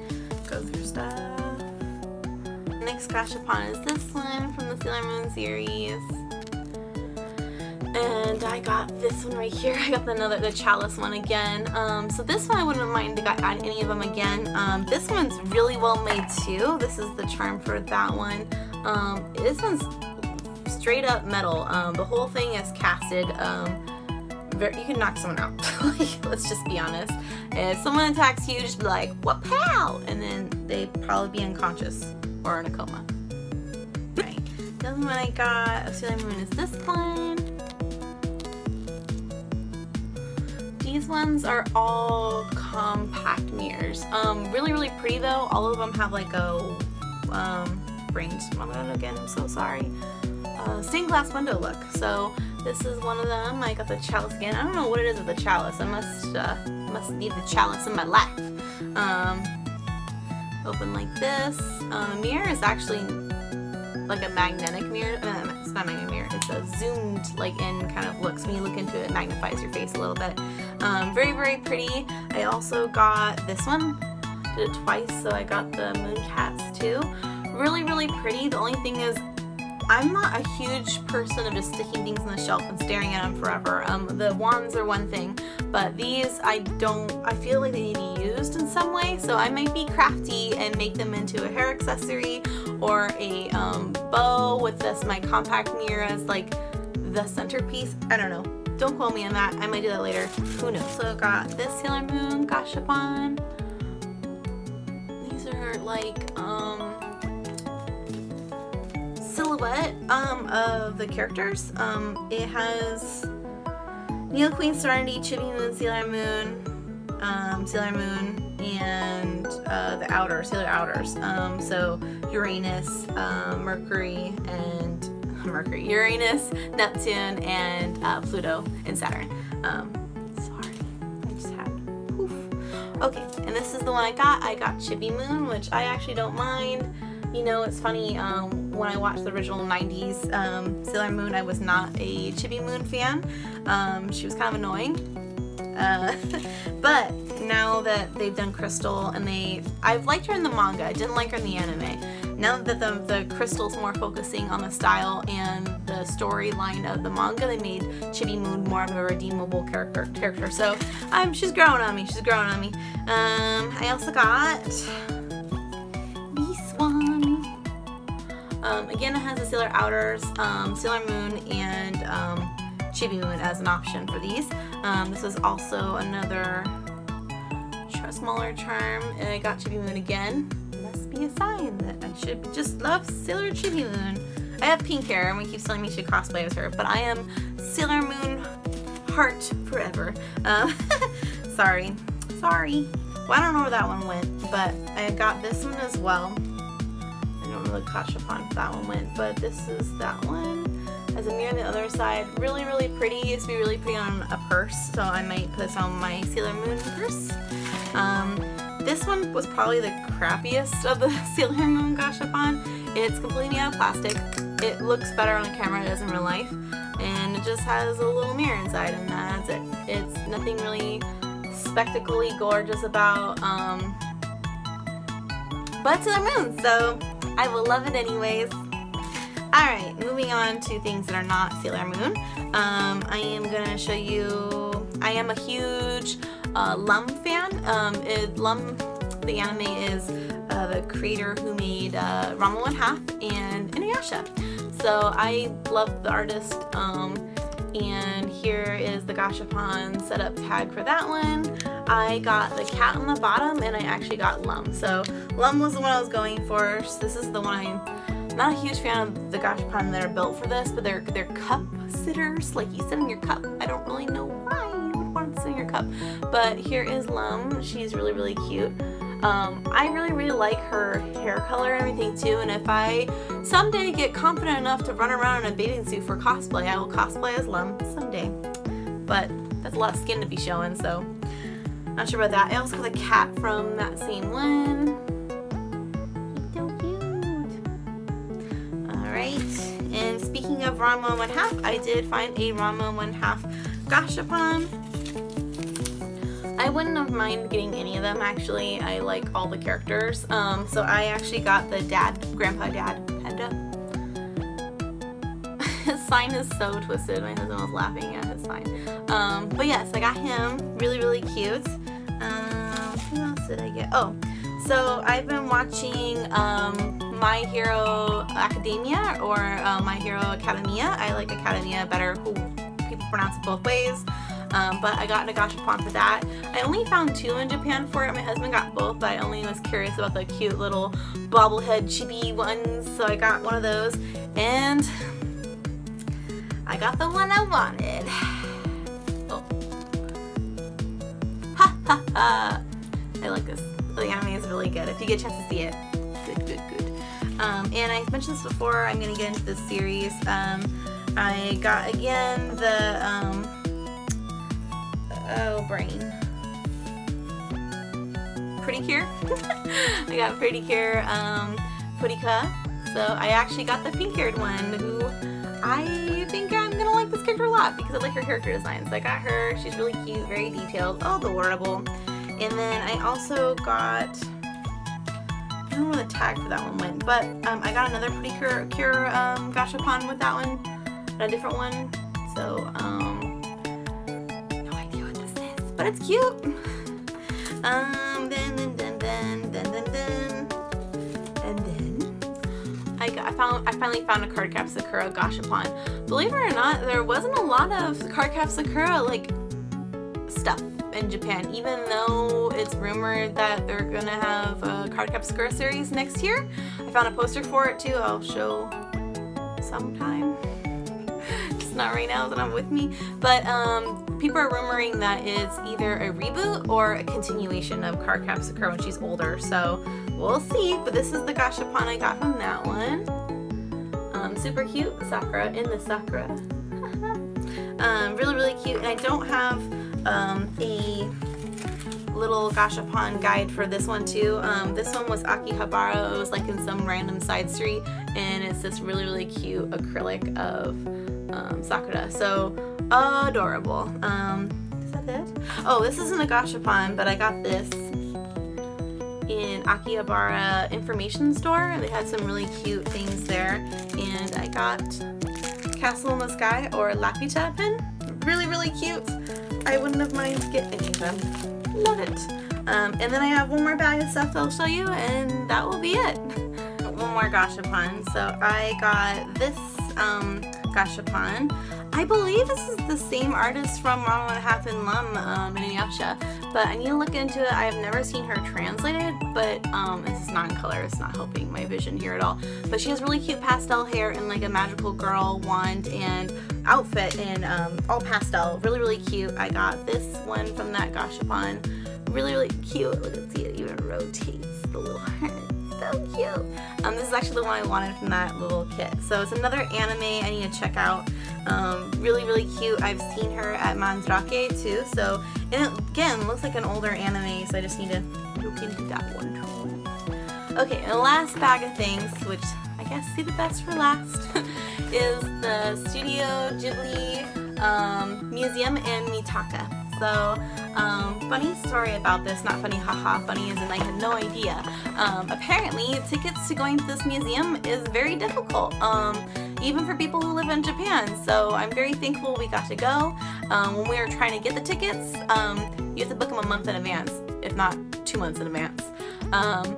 go through stuff. Next Gashapon is this one from the Sailor Moon series. And I got this one right here. *laughs* I got another, the Chalice one again. Um, so this one I wouldn't mind to got any of them again. Um, this one's really well made too. This is the charm for that one. Um, this one's straight up metal. Um, the whole thing is casted. Um, you can knock someone out. *laughs* let's just be honest. If someone attacks you, just be like, what pal? And then they probably be unconscious or in a coma. Right. The one I got of Sailor Moon is this one. These ones are all compact mirrors. Um, really, really pretty though. All of them have like a um, brain again. I'm so sorry. Uh, stained glass window look. So this is one of them. I got the chalice again. I don't know what it is with the chalice. I must uh, must need the chalice in my life. Um, open like this. Um, mirror is actually like a magnetic mirror. Uh, it's not a magnetic mirror. It's a zoomed like in kind of looks. When you look into it, it magnifies your face a little bit. Um, very very pretty. I also got this one. Did it twice, so I got the moon cats too. Really really pretty. The only thing is I'm not a huge person of just sticking things on the shelf and staring at them forever. Um, the wands are one thing, but these I don't, I feel like they need to be used in some way, so I might be crafty and make them into a hair accessory or a um, bow with this, my compact mirror as like the centerpiece. I don't know. Don't quote me on that. I might do that later. Who knows? So I got this Sailor Moon Gashapon. These are like, um, silhouette um, of the characters. Um, it has Neo Queen Serenity, Chibi Moon, Sailor Moon, um, Sailor Moon, and uh, the Outer, Sailor Outers. Um, so Uranus, uh, Mercury, and *laughs* Mercury, Uranus, Neptune, and uh, Pluto and Saturn. Um, sorry, I just. Okay, and this is the one I got. I got Chibi Moon, which I actually don't mind. You know, it's funny, um, when I watched the original 90s um, Sailor Moon, I was not a Chibi Moon fan. Um, she was kind of annoying. Uh, *laughs* but now that they've done Crystal and they, I've liked her in the manga, I didn't like her in the anime. Now that the, the Crystal's more focusing on the style and the storyline of the manga, they made Chibi Moon more of a redeemable character. character. So um, she's growing on me, she's growing on me. Um, I also got Um, again, it has the Sailor Outers, um, Sailor Moon, and um, Chibi Moon as an option for these. Um, this is also another smaller charm. And I got Chibi Moon again. Must be a sign that I should just love Sailor Chibi Moon. I have pink hair, and we keep telling me to cosplay as her, but I am Sailor Moon heart forever. Um, *laughs* sorry. Sorry. Well, I don't know where that one went, but I got this one as well the Gashapon that one went, but this is that one. As a mirror on the other side, really, really pretty. It used to be really pretty on a purse, so I might put this on my Sailor Moon purse. Um, this one was probably the crappiest of the *laughs* Sailor Moon Gashapon. It's completely out of plastic. It looks better on camera than it does in real life. And it just has a little mirror inside and that's it. It's nothing really spectacly gorgeous about, um, but Sailor Moon, so I will love it anyways. Alright, moving on to things that are not Sailor Moon. Um, I am going to show you, I am a huge uh, Lum fan. Um, it, Lum, the anime is uh, the creator who made uh, Ranma One Half and Inuyasha. So I love the artist. Um, and here is the Gashapon setup tag for that one. I got the cat on the bottom and I actually got Lum. So Lum was the one I was going for. This is the one I'm not a huge fan of the Gashapon that are built for this, but they're they're cup sitters. Like you sit in your cup. I don't really know why you would want to sit in your cup. But here is Lum. She's really, really cute. Um, I really, really like her hair color and everything too, and if I someday get confident enough to run around in a bathing suit for cosplay, I will cosplay as Lum someday. But that's a lot of skin to be showing, so not sure about that. I also got a cat from that same one. He's so cute. Alright, and speaking of Ranma 1 half, I did find a Ranma 1 half Gashapon. I wouldn't have mind getting any of them actually. I like all the characters. Um, so I actually got the dad, grandpa dad panda. *laughs* his sign is so twisted. My husband was laughing at his sign. Um, but yes, I got him. Really, really cute. Um, who else did I get? Oh, so I've been watching um, My Hero Academia or uh, My Hero Academia. I like Academia better. People pronounce it both ways. Um, but I got a gashapon for that. I only found two in Japan for it. My husband got both, but I only was curious about the cute little bobblehead chibi ones, so I got one of those. And I got the one I wanted. Oh. Ha ha ha! I like this. The anime is really good. If you get a chance to see it, good, good, good. Um, and I mentioned this before, I'm going to get into this series. Um, I got, again, the, um, oh, brain. Pretty Cure. *laughs* I got Pretty Cure, um, Purika. So I actually got the pink-haired one, who I think I'm to like this character a lot because I like her character design. So I got her. She's really cute, very detailed. Oh, adorable. And then I also got, I don't know where the tag for that one went, but um, I got another Pretty Cure, Cure um, Gashapon with that one, a different one. So, um, but it's cute. Um, then, then, then, then, then, then, then, and then I, got, I found I finally found a Cardcaptor Sakura Gashapon. Believe it or not, there wasn't a lot of Cardcaptor Sakura like stuff in Japan, even though it's rumored that they're gonna have a Cardcaptor Sakura series next year. I found a poster for it too. I'll show sometime. Just not right now that I'm with me. But um, people are rumoring that it's either a reboot or a continuation of Cardcaptor Sakura when she's older. So we'll see. But this is the Gashapon I got from that one. Um, super cute Sakura in the Sakura. *laughs* um, really, really cute. And I don't have um, a little Gashapon guide for this one too. Um, this one was Akihabara. It was like in some random side street and it's this really really cute acrylic of um, Sakura. So adorable. Um, is that it? Oh, this isn't a Gashapon, but I got this in Akihabara information store. They had some really cute things there. And I got Castle in the Sky or Laputa pen. Really, really cute. I wouldn't have minded getting any of them. Love it. Um, and then I have one more bag of stuff I'll show you, and that will be it. *laughs* one more Gashapon. So I got this um, Gashapon. I believe this is the same artist from and Half in Lum um, in Inuyasha, but I need to look into it. I have never seen her translated, but um, this is not in color. It's not helping my vision here at all. But she has really cute pastel hair and like a magical girl wand and outfit in um, all pastel. Really, really cute. I got this one from that Gashapon. Really, really cute. Look at see it even rotates the little head so cute. Um, this is actually the one I wanted from that little kit. So it's another anime I need to check out. Um, really, really cute. I've seen her at Mandarake too. So, and it, again, looks like an older anime, so I just need to look into that one. Okay, and the last bag of things, which I guess see the best for last, *laughs* is the Studio Ghibli um, Museum in Mitaka. So, um, funny story about this, not funny, haha, funny as in I had no idea. Um, apparently, tickets to going to this museum is very difficult, um, even for people who live in Japan. So I'm very thankful we got to go. Um, when we were trying to get the tickets, um, you have to book them a month in advance, if not two months in advance. Um,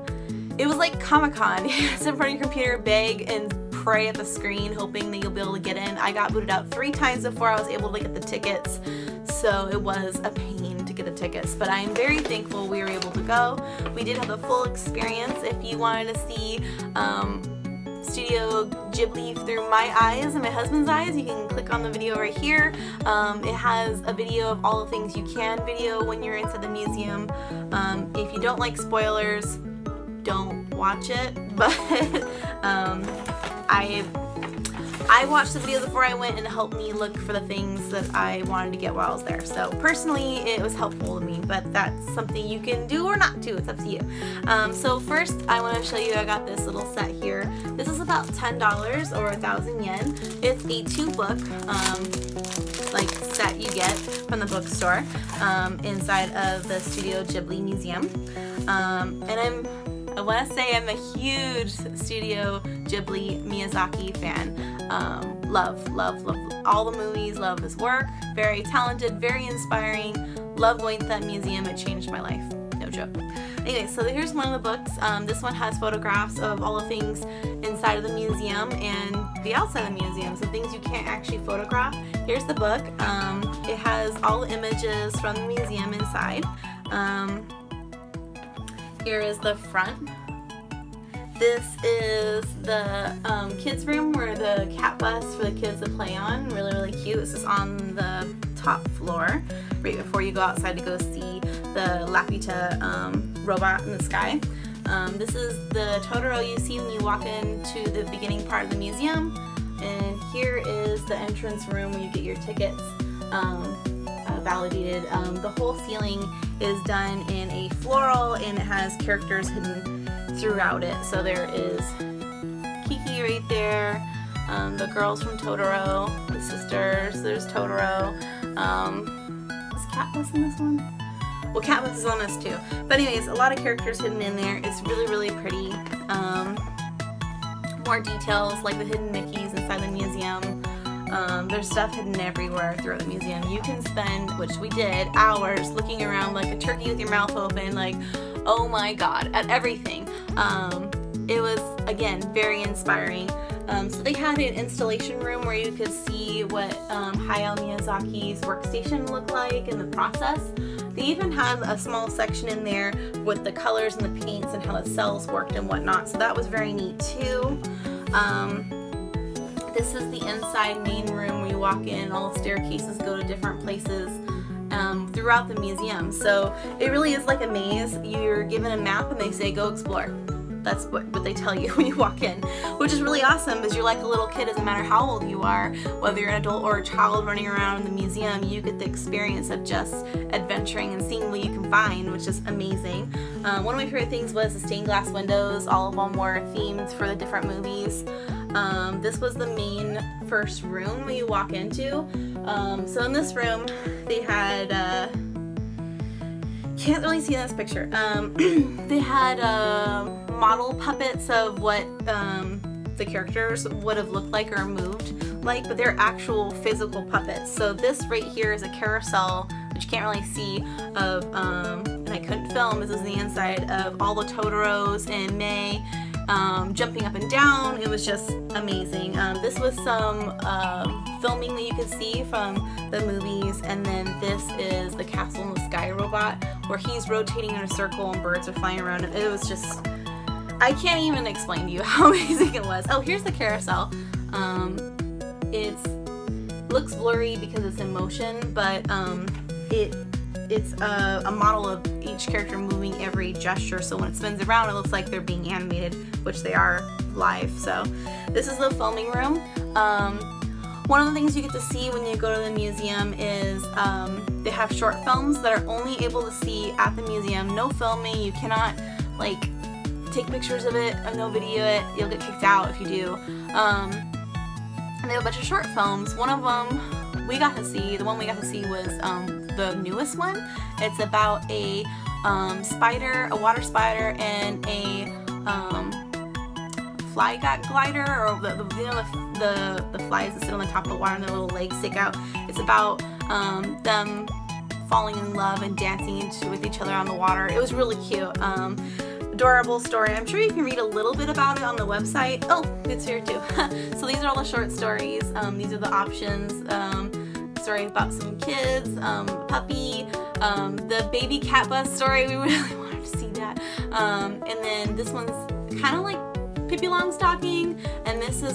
it was like Comic-Con. *laughs* sit in front of your computer, beg, and pray at the screen hoping that you'll be able to get in. I got booted out three times before I was able to get the tickets so it was a pain to get the tickets, but I am very thankful we were able to go. We did have a full experience. If you wanted to see um, Studio Ghibli through my eyes and my husband's eyes, you can click on the video right here. Um, it has a video of all the things you can video when you're inside the museum. Um, if you don't like spoilers, don't watch it, *laughs* but um, I I watched the video before I went and helped me look for the things that I wanted to get while I was there. So personally, it was helpful to me, but that's something you can do or not do. It's up to you. Um, so first, I want to show you, I got this little set here. This is about $10 or a thousand yen. It's a two book, um, like set you get from the bookstore um, inside of the Studio Ghibli Museum. Um, and I'm I want to say I'm a huge Studio Ghibli Miyazaki fan. Um, love, love, love all the movies, love his work. Very talented, very inspiring. Love going to that museum. It changed my life. No joke. Anyway, so here's one of the books. Um, this one has photographs of all the things inside of the museum and the outside of the museum, so things you can't actually photograph. Here's the book. Um, it has all the images from the museum inside. Um, here is the front. This is the um, kids room where the cat bus for the kids to play on. Really, really cute. This is on the top floor right before you go outside to go see the Laputa um, robot in the sky. Um, this is the Totoro you see when you walk into the beginning part of the museum. And here is the entrance room where you get your tickets. Um, validated. Um, the whole ceiling is done in a floral and it has characters hidden throughout it. So there is Kiki right there, um, the girls from Totoro, the sisters, there's Totoro. Um, is Catbus in this one? Well, Catbus is on this too. But anyways, a lot of characters hidden in there. It's really, really pretty. Um, more details like the hidden Mickeys inside the museum. Um, there's stuff hidden everywhere throughout the museum. You can spend, which we did, hours looking around like a turkey with your mouth open, like, oh my god, at everything. Um, it was, again, very inspiring. Um, so they had an installation room where you could see what um, Hayao Miyazaki's workstation looked like in the process. They even had a small section in there with the colors and the paints and how the cells worked and whatnot. So that was very neat too. Um, this is the inside main room where you walk in, all staircases go to different places um, throughout the museum. So it really is like a maze. You're given a map and they say go explore. That's what, what they tell *laughs* you when you walk in, which is really awesome because you're like a little kid, doesn't matter how old you are, whether you're an adult or a child running around in the museum, you get the experience of just adventuring and seeing what you can find, which is amazing. Um, one of my favorite things was the stained glass windows. All of them were themed for the different movies. Um, this was the main first room you walk into. Um, so in this room, they had, uh, can't really see in this picture, um, *clears throat* they had uh, model puppets of what um, the characters would have looked like or moved like, but they're actual physical puppets. So this right here is a carousel, which you can't really see, of, um, and I couldn't film, this is the inside of all the Totoros and Mei um, jumping up and down. It was just amazing. Um, this was some um, filming that you could see from the movies, and then this is the Castle in the Sky robot where he's rotating in a circle and birds are flying around. It was just, I can't even explain to you *laughs* how amazing it was. Oh, here's the carousel. Um, it's looks blurry because it's in motion, but um, it it's a, a, model of each character moving every gesture so when it spins around it looks like they're being animated which they are live so. This is the filming room. Um, one of the things you get to see when you go to the museum is um, they have short films that are only able to see at the museum. No filming you cannot like take pictures of it and no video it you'll get kicked out if you do. Um, and they have a bunch of short films. One of them we got to see the one we got to see was um, the newest one. It's about a um, spider, a water spider, and a um, fly glider, or the, the, you know, the, the, the flies that sit on the top of the water and their little legs stick out. It's about um, them falling in love and dancing with each other on the water. It was really cute. Um, adorable story. I'm sure you can read a little bit about it on the website. Oh, it's here too. *laughs* so these are all the short stories. Um, these are the options. Um, story about some kids, um, puppy, um, the baby cat bus story. We *laughs* really wanted to see that. Um, and then this one's kind of like Pippi Longstocking, and this is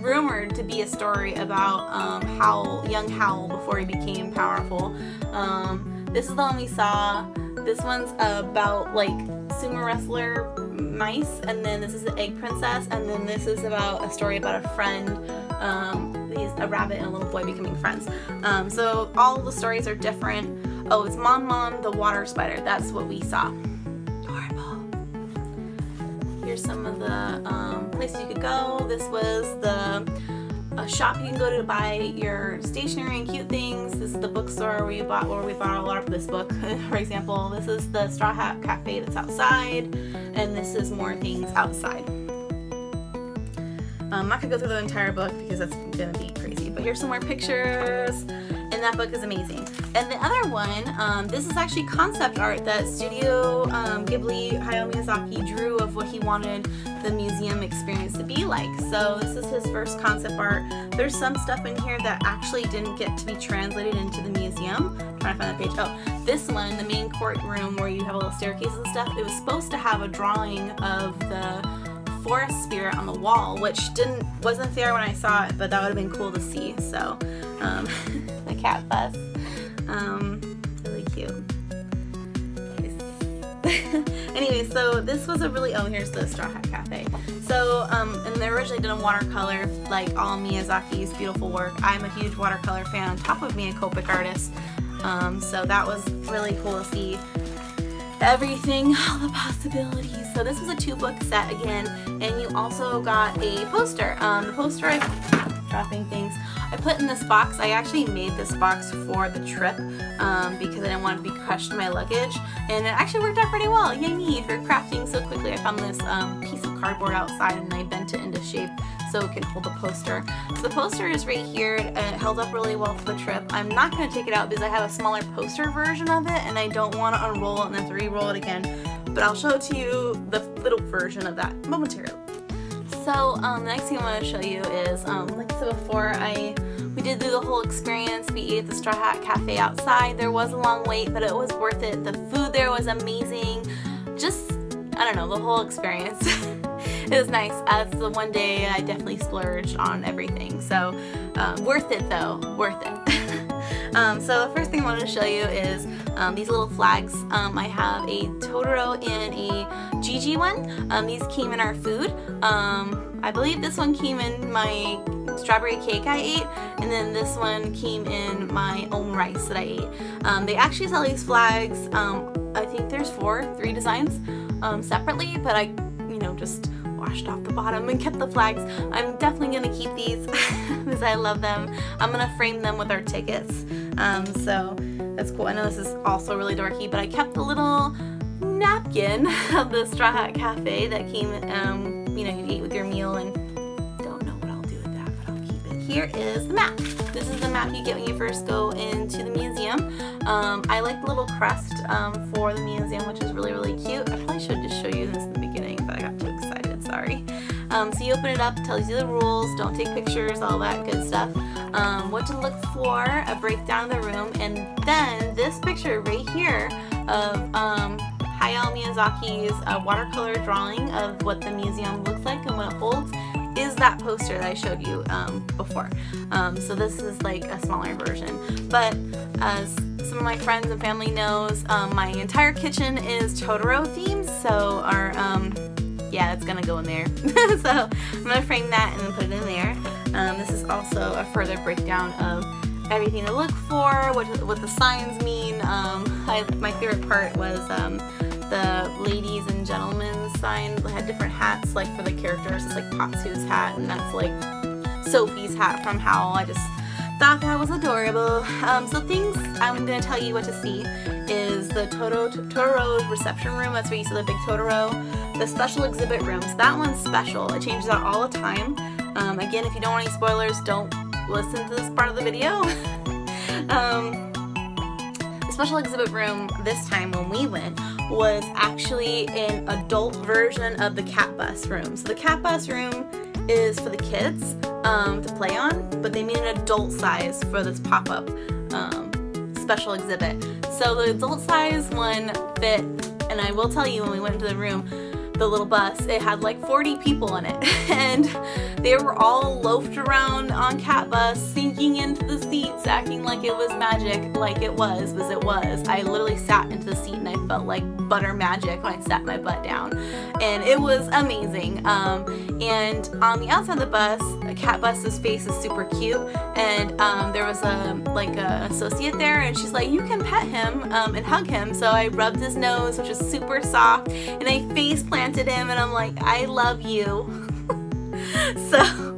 rumored to be a story about um, Howl, young Howl before he became powerful. Um, this is the one we saw. This one's about like sumo wrestler mice, and then this is the egg princess, and then this is about a story about a friend, um, a rabbit and a little boy becoming friends. Um, so all the stories are different. Oh, it's Mon Mon the water spider. That's what we saw. Adorable. Here's some of the um, places you could go. This was the a shop you can go to buy your stationery and cute things. This is the bookstore where you bought where we bought a lot of this book. *laughs* For example, this is the Straw Hat Cafe that's outside, and this is more things outside. I'm not gonna go through the entire book because that's gonna be crazy, but here's some more pictures, and that book is amazing. And the other one, um, this is actually concept art that Studio um, Ghibli Hayao Miyazaki drew of what he wanted the museum experience to be like. So this is his first concept art. There's some stuff in here that actually didn't get to be translated into the museum. I'm trying to find that page. Oh, this one, the main courtroom where you have a little staircase and stuff, it was supposed to have a drawing of the forest spirit on the wall, which didn't wasn't there when I saw it, but that would have been cool to see. So, um, *laughs* the Catbus, um, really cute. anyway, *laughs* so this was a really oh here's the Straw Hat Cafe. So um, and they originally did a watercolor like all Miyazaki's beautiful work. I'm a huge watercolor fan on top of being a Copic artist. Um, so that was really cool to see everything, *laughs* all the possibilities. So this was a two book set again, and you also got a poster. Um, the poster, I dropping things. I put in this box. I actually made this box for the trip um, because I didn't want to be crushed in my luggage, and it actually worked out pretty well. Yay me for crafting so quickly. I found this um, piece of cardboard outside and I bent it into shape so it can hold the poster. So the poster is right here. It held up really well for the trip. I'm not going to take it out because I have a smaller poster version of it and I don't want to unroll it and then to re-roll it again. But I'll show it to you, the little version of that momentarily. So um, the next thing I want to show you is, um, like I said before, I we did do the whole experience. We ate at the Straw Hat Cafe outside. There was a long wait, but it was worth it. The food there was amazing. Just, I don't know, the whole experience. *laughs* it was nice. As the one day I definitely splurged on everything. So um, worth it though, worth it. *laughs* um, so the first thing I wanted to show you is um, these little flags. Um, I have a Totoro and a Jiji one. Um, these came in our food. Um, I believe this one came in my strawberry cake I ate, and then this one came in my own rice that I ate. they actually sell these flags. I think there's four, three designs separately, but I, you know, just washed off the bottom and kept the flags. I'm definitely to keep these *laughs* because I love them. I'm to frame them with our tickets. Um, so that's cool. I know this is also really dorky, but I kept the little napkin *laughs* of the Straw Hat Cafe that came, um, you know, you eat with your meal and don't know what I'll do with that, but I'll keep it. Here is the map. This is the map you get when you first go into the museum. Um, I like the little crest um, for the museum, which is really, really cute. I probably should just show you this in the beginning, sorry. Um, so you open it up, tells you the rules, don't take pictures, all that good stuff. Um, what to look for, a breakdown of the room, and then this picture right here of um, Hayao Miyazaki's uh, watercolor drawing of what the museum looks like and what it holds is that poster that I showed you um, before. Um, so this is like a smaller version. But as some of my friends and family knows, um, my entire kitchen is Totoro themed. So our, um, yeah, it's gonna go in there. *laughs* so I'm gonna frame that and put it in there. Um, this is also a further breakdown of everything to look for, what, what the signs mean. Um, I, my favorite part was um, the ladies and gentlemen sign had different hats like for the characters. It's like Pazu's hat and that's like Sophie's hat from Howl. I just thought that was adorable. Um, so things I'm to tell you what to see is the Totoro, Totoro reception room. That's where you see the big Totoro. The special exhibit rooms. That one's special. It changes out all the time. Um, again, if you don't want any spoilers, don't listen to this part of the video. *laughs* um, the special exhibit room this time when we went was actually an adult version of the Catbus room. So the Catbus room is for the kids um, to play on, but they made an adult size for this pop-up um, special exhibit. So the adult size one fit, and I will tell you when we went into the room, the little bus, it had like 40 people in it. *laughs* And they were all loafed around on Catbus, sinking into the seats, acting like it was magic, like it was, because it was. I literally sat into the seat and I felt like butter magic when I sat my butt down. And it was amazing. Um, and on the outside of the bus, Catbus's face is super cute. And um, there was a like an associate there and she's like, you can pet him um, and hug him. So I rubbed his nose, which is super soft, and I face planted him and I'm like, I love you. *laughs* so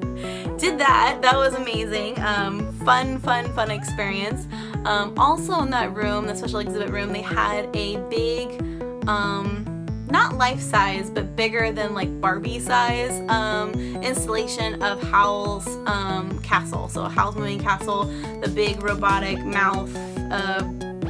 did that. That was amazing. Um, fun, fun, fun experience. Um, also in that room, the special exhibit room, they had a big, um, not life size, but bigger than like Barbie size um, installation of Howl's um, castle. So Howl's Moving Castle, the big robotic mouth, uh,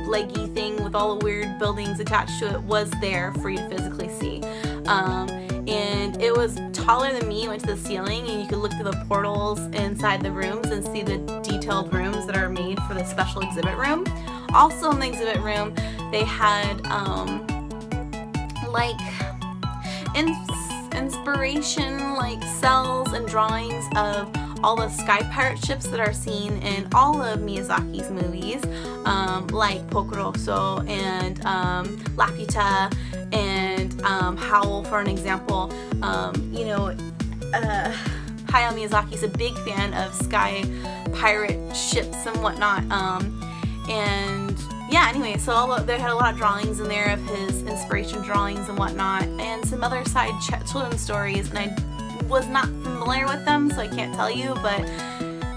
leggy thing with all the weird buildings attached to it was there for you to physically see. Um, and it was taller than me, went to the ceiling, and you could look through the portals inside the rooms and see the detailed rooms that are made for the special exhibit room. Also in the exhibit room, they had um, like ins inspiration, like cells and drawings of all the sky pirate ships that are seen in all of Miyazaki's movies, um, like Porco Rosso and um, Laputa and um, Howl, for an example. Um, you know, uh, Hayao Miyazaki's a big fan of sky pirate ships and whatnot. Um, and yeah, anyway, so all they had a lot of drawings in there of his inspiration drawings and whatnot, and some other side ch children's stories, and I was not familiar with them, so I can't tell you, but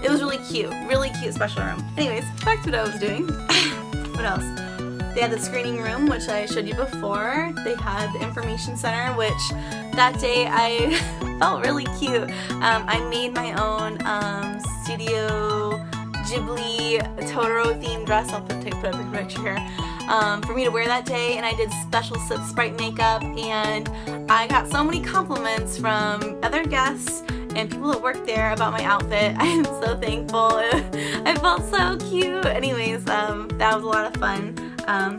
it was really cute. Really cute special room. Anyways, back to what I was doing. *laughs* what else? They had the screening room, which I showed you before. They had the information center, which that day I *laughs* felt really cute. Um, I made my own um, Studio Ghibli Totoro themed dress. I'll put, take, put a picture here. Um, for me to wear that day and I did special sprite makeup and I got so many compliments from other guests and people that worked there about my outfit. *laughs* I am so thankful. *laughs* I felt so cute. Anyways, um, that was a lot of fun. Um,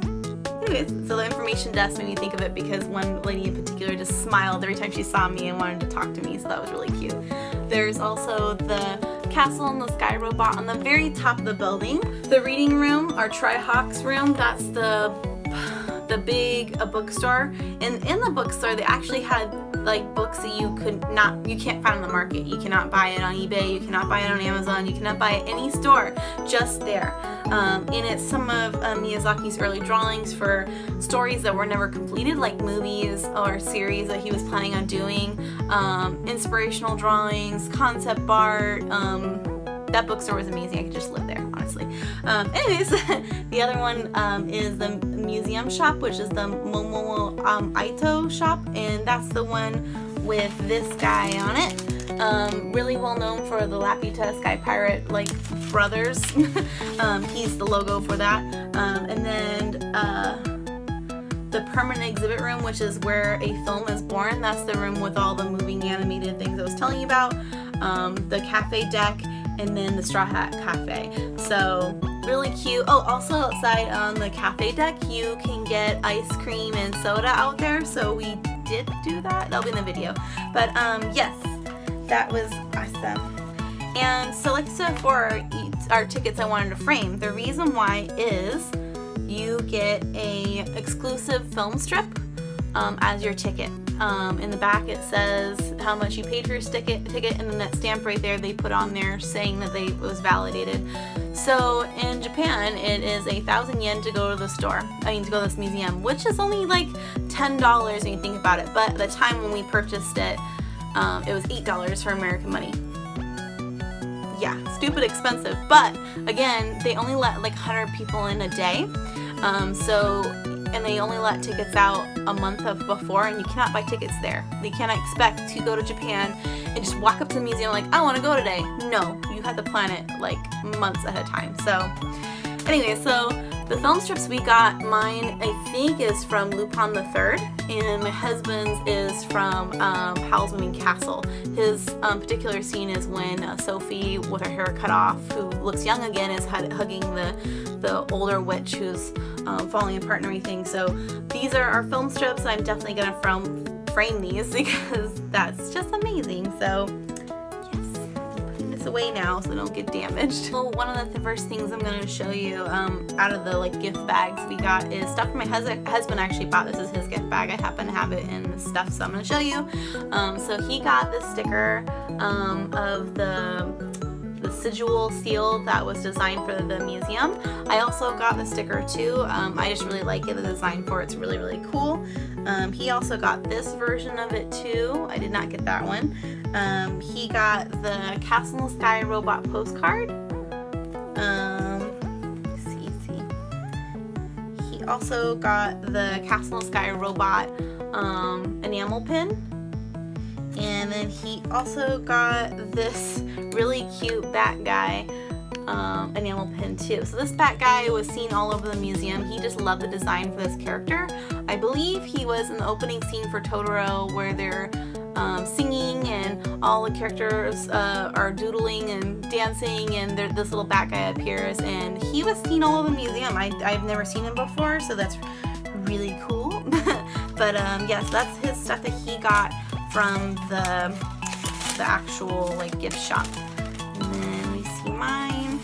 anyways, so the information desk made me think of it because one lady in particular just smiled every time she saw me and wanted to talk to me, so that was really cute. There's also the castle and the sky robot on the very top of the building. The reading room, our Tri-Hawks room, that's the the big a bookstore. And in the bookstore, they actually had like books that you could not, you can't find on the market. You cannot buy it on eBay, you cannot buy it on Amazon, you cannot buy it any store, just there. Um, and it's some of uh, Miyazaki's early drawings for stories that were never completed, like movies or series that he was planning on doing, um, inspirational drawings, concept art, um, that bookstore was amazing. I could just live there, honestly. Um, anyways, *laughs* the other one um, is the museum shop, which is the Momo um, Ito shop, and that's the one with this guy on it. Um, really well known for the Laputa Sky Pirate like brothers. *laughs* um, he's the logo for that. Um, and then uh, the permanent exhibit room, which is where a film is born. That's the room with all the moving animated things I was telling you about. Um, the cafe deck and then the Straw Hat Cafe. So really cute. Oh, also outside on the cafe deck, you can get ice cream and soda out there. So we did do that. That'll be in the video. But um, yes, that was awesome. And so like I said for our tickets I wanted to frame, the reason why is you get a exclusive film strip um, as your ticket. Um, in the back it says how much you paid for your ticket, ticket and then that stamp right there they put on there saying that they was validated. So in Japan it is a thousand yen to go to the store, I mean to go to this museum, which is only like $10 when you think about it, but at the time when we purchased it, um, it was $8 for American money. Yeah, stupid expensive, but again, they only let like 100 people in a day. Um, so and they only let tickets out a month of before and you cannot buy tickets there. You cannot expect to go to Japan and just walk up to the museum like, I want to go today. No, you have to plan it like months ahead of time. So anyway, so the film strips we got, mine I think is from Lupin the Third, and my husband's is from um, Howl's Moving Castle. His um, particular scene is when uh, Sophie, with her hair cut off, who looks young again, is hugging the, the older witch who's um, falling apart and everything. So these are our film strips I'm definitely film frame these *laughs* because that's just amazing. So this away now so don't get damaged. So one of the first things I'm going to show you um, out of the like gift bags we got is stuff my husband husband actually bought. This is his gift bag. I happen to have it in the stuff so I'm going to show you. Um, so he got the sticker um, of the the sigil seal that was designed for the museum. I also got the sticker too. Um, I just really like it. The design for it's really, really cool. Um, he also got this version of it too. I did not get that one. Um, he got the Castle Sky robot postcard. Um, see, see. He also got the Castle Sky robot um, enamel pin. And then he also got this really cute bat guy um, enamel pin too. So this bat guy was seen all over the museum. He just loved the design for this character. I believe he was in the opening scene for Totoro where they're um, singing and all the characters uh, are doodling and dancing and this little bat guy appears and he was seen all over the museum. I, I've never seen him before so that's really cool. *laughs* but um, yes, that's his stuff that he got from the, the actual like gift shop. And then we see mine.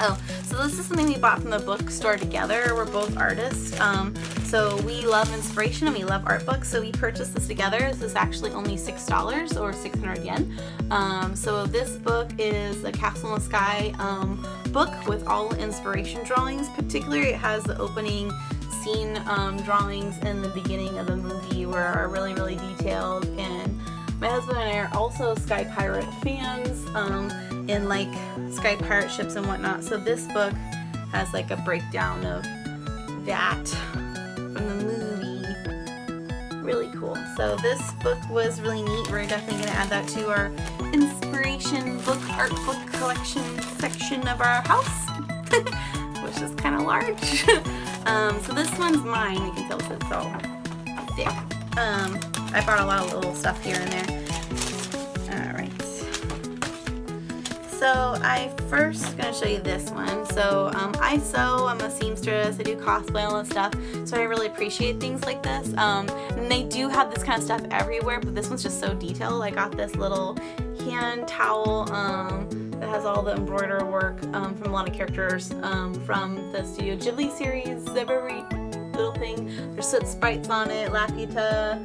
Oh, so this is something we bought from the bookstore together. We're both artists. Um, so we love inspiration and we love art books. So we purchased this together. This is actually only $6 or 600 yen. Um, so this book is a Castle in the Sky um, book with all inspiration drawings. Particularly it has the opening scene um, drawings in the beginning of the movie were really, really detailed. And my husband and I are also Sky Pirate fans um, in like Sky Pirate ships and whatnot. So this book has like a breakdown of that from the movie. Really cool. So this book was really neat. We're definitely going to add that to our inspiration book, art book collection section of our house, *laughs* which is kind of large. *laughs* Um, so this one's mine. You can tell it's all thick. Um, I bought a lot of little stuff here and there. Alright. So I first gonna show you this one. So um, I sew, I'm a seamstress, I do cosplay and all stuff. So I really appreciate things like this. Um, and they do have this kind of stuff everywhere, but this one's just so detailed. I got this little hand towel um, that has all the embroider work um, from a lot of characters um, from the Studio Ghibli series. Every little thing. There's Sprites on it, Laputa,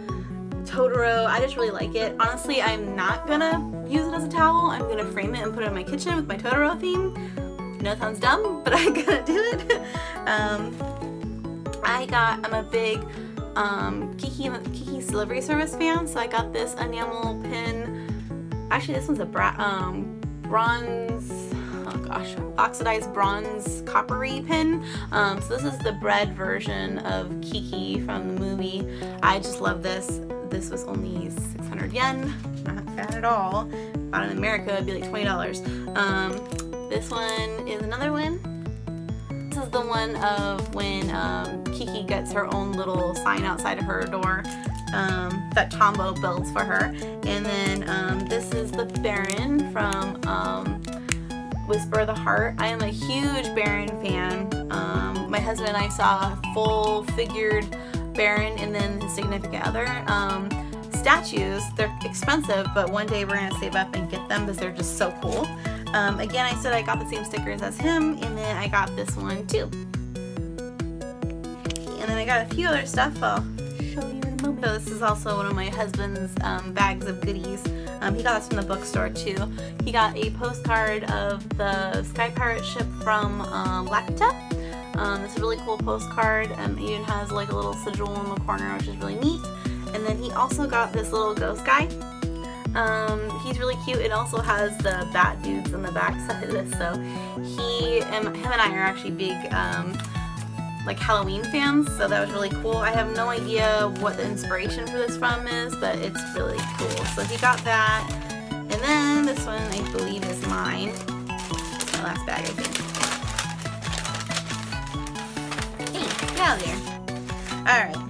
Totoro. I just really like it. Honestly, I'm not gonna use it as a towel. I'm gonna frame it and put it in my kitchen with my Totoro theme. It sounds dumb, *laughs* but I'm gonna do it. *laughs* um, I got, I'm a big um, Kiki, Kiki's delivery service fan, so I got this enamel pin. Actually, this one's a bra um, bronze, oh gosh, oxidized bronze coppery pin. Um, so this is the bread version of Kiki from the movie. I just love this. This was only 600 yen, not bad at all. Bought in America, it'd be like $20. Um, this one is another one. This is the one of when um, Kiki gets her own little sign outside of her door um, that Tombo builds for her. And then um, this is the Baron from um, Whisper of the Heart. I am a huge Baron fan. Um, my husband and I saw a full figured Baron and then his significant other. Um, statues, they're expensive, but one day we're gonna save up and get them because they're just so cool. Um, again, I said I got the same stickers as him, and then I got this one too. And then I got a few other stuff. I'll show you in a so this is also one of my husband's um, bags of goodies. Um, he got this from the bookstore too. He got a postcard of the Sky Pirate ship from um, Laputa. Um, it's a really cool postcard and it even has like a little sigil in the corner which is really neat. And then he also got this little ghost guy. Um, he's really cute. It also has the bat dudes on the back side of this. So he and him and I are actually big um, like Halloween fans, so that was really cool. I have no idea what the inspiration for this from is, but it's really cool. So he got that. And then this one I believe is mine. It's my last bag, I think. Hey, get out of there. Alright.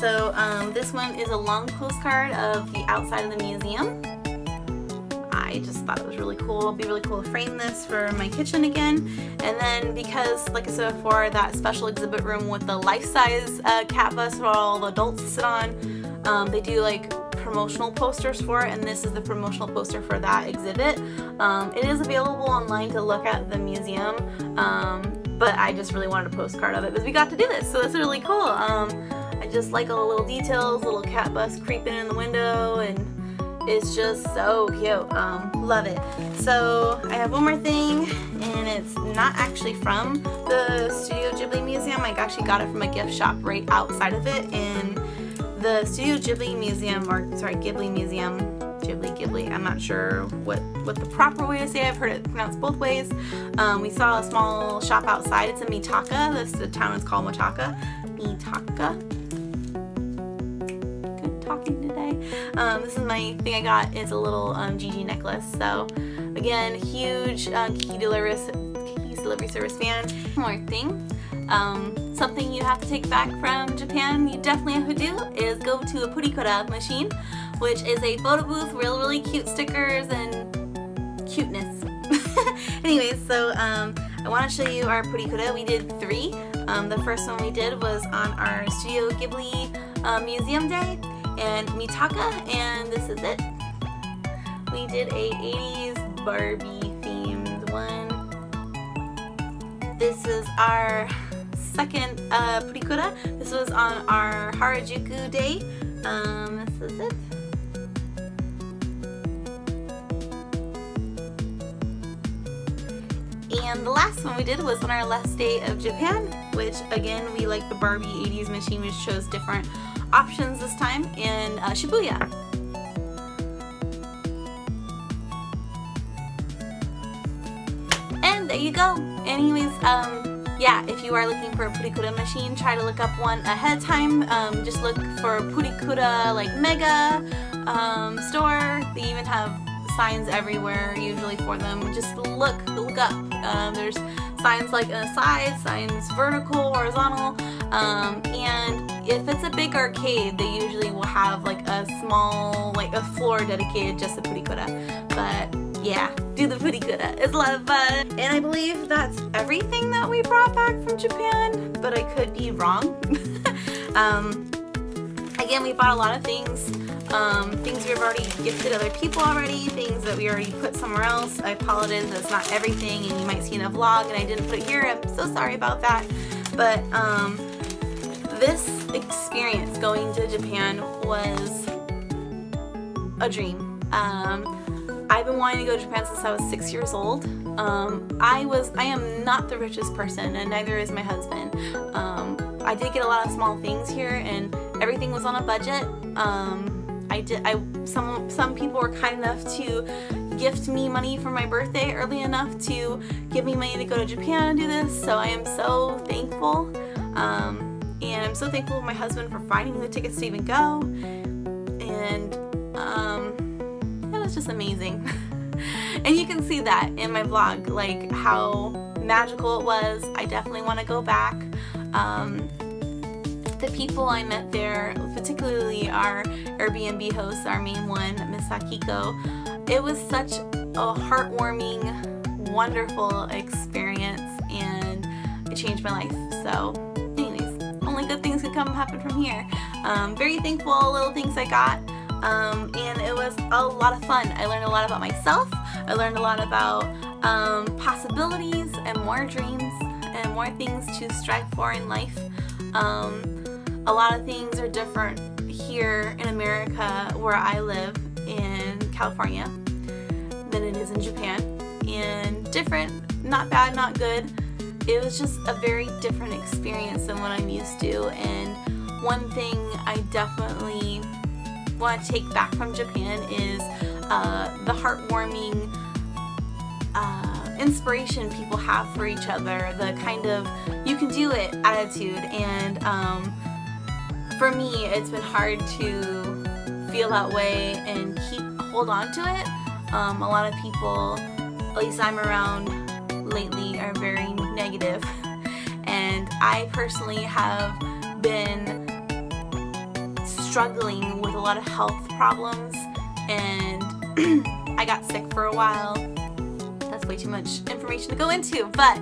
So um, this one is a long postcard of the outside of the museum. I just thought it was really cool. It'd be really cool to frame this for my kitchen again. And then because, like I said before, that special exhibit room with the life-size uh, Catbus for all the adults to sit on, um, they do like promotional posters for it and this is the promotional poster for that exhibit. Um, it is available online to look at the museum um, but I just really wanted a postcard of it because we got to do this so it's really cool. Um, I just like all the little details, little Catbus creeping in the window and it's just so cute. Um, love it. So I have one more thing and it's not actually from the Studio Ghibli Museum. I actually got it from a gift shop right outside of it in the Studio Ghibli Museum, or sorry, Ghibli Museum, Ghibli, Ghibli, I'm not sure what, what the proper way to say it. I've heard it pronounced both ways. Um, we saw a small shop outside. It's in Mitaka. This the town is called Mitaka. Mitaka. Um, this is my thing I got. It's a little um, Jiji necklace. So again, huge um, Kiki delivery, Kiki's delivery service fan. One more thing. Um, something you have to take back from Japan, you definitely have to do, is go to a Purikura machine, which is a photo booth, real, really cute stickers and cuteness. *laughs* Anyways, so um, I want to show you our Purikura. We did three. Um, the first one we did was on our Studio Ghibli uh, Museum Day and Mitaka, and this is it. We did a 80s Barbie themed one. This is our second uh, Purikura. This was on our Harajuku day. Um, this is it. And the last one we did was on our last day of Japan, which again, we like the Barbie 80s machine, which shows different options this time in uh, Shibuya. And there you go. Anyways, um, yeah, if you are looking for a Purikura machine, try to look up one ahead of time. Um, just look for Purikura like Mega um, store. They even have signs everywhere usually for them. Just look, look up. Um, there's signs like a side, signs vertical, horizontal, um, and if it's a big arcade, they usually will have like a small, like a floor dedicated just to Purikura. But yeah, do the Purikura. It's a lot of fun. And I believe that's everything that we brought back from Japan, but I could be wrong. *laughs* um, again, we bought a lot of things. Um, things we've already gifted other people already, things that we already put somewhere else. I apologize, that's not everything, and you might see in a vlog, and I didn't put it here. I'm so sorry about that. But um, this experience going to Japan was a dream. Um, I've been wanting to go to Japan since I was six years old. Um, I was, I am not the richest person, and neither is my husband. Um, I did get a lot of small things here, and everything was on a budget. Um, I did, I some some people were kind enough to gift me money for my birthday early enough to give me money to go to Japan and do this. So I am so thankful, um, and I'm so thankful for my husband for finding the tickets to even go, and. Um, it was just amazing. *laughs* and you can see that in my vlog, like how magical it was. I definitely want to go back. Um, the people I met there, particularly our Airbnb host, our main one, Miss Akiko, it was such a heartwarming, wonderful experience and it changed my life. So only good things could come happen from here. Um, very thankful little things I got um, and it was a lot of fun. I learned a lot about myself. I learned a lot about um, possibilities and more dreams and more things to strive for in life. Um, a lot of things are different here in America where I live in California than it is in Japan. And different, not bad, not good. It was just a very different experience than what I'm used to. And one thing I definitely want to take back from Japan is uh, the heartwarming uh, inspiration people have for each other, the kind of you can do it attitude. And um, for me, it's been hard to feel that way and keep hold on to it. Um, a lot of people, at least I'm around lately, are very negative. And I personally have been struggling with a lot of health problems and *clears throat* I got sick for a while. That's way too much information to go into, but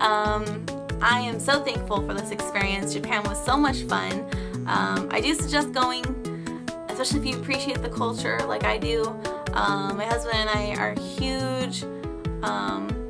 um, I am so thankful for this experience. Japan was so much fun. Um, I do suggest going, especially if you appreciate the culture like I do. Um, my husband and I are huge um,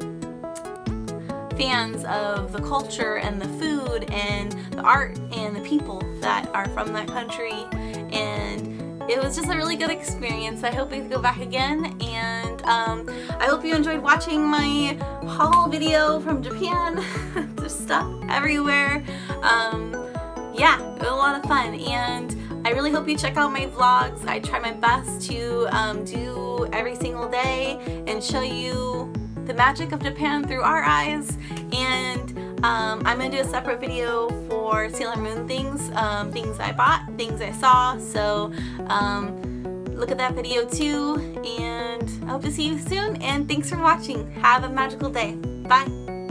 fans of the culture and the food and the art and the people that are from that country and it was just a really good experience. I hope we go back again and um, I hope you enjoyed watching my haul video from Japan. *laughs* There's stuff everywhere. Um, yeah, it was a lot of fun and I really hope you check out my vlogs. I try my best to um, do every single day and show you the magic of Japan through our eyes and um, I'm to do a separate video for Sailor Moon things, um, things I bought, things I saw, so um, look at that video too and I hope to see you soon and thanks for watching. Have a magical day. Bye!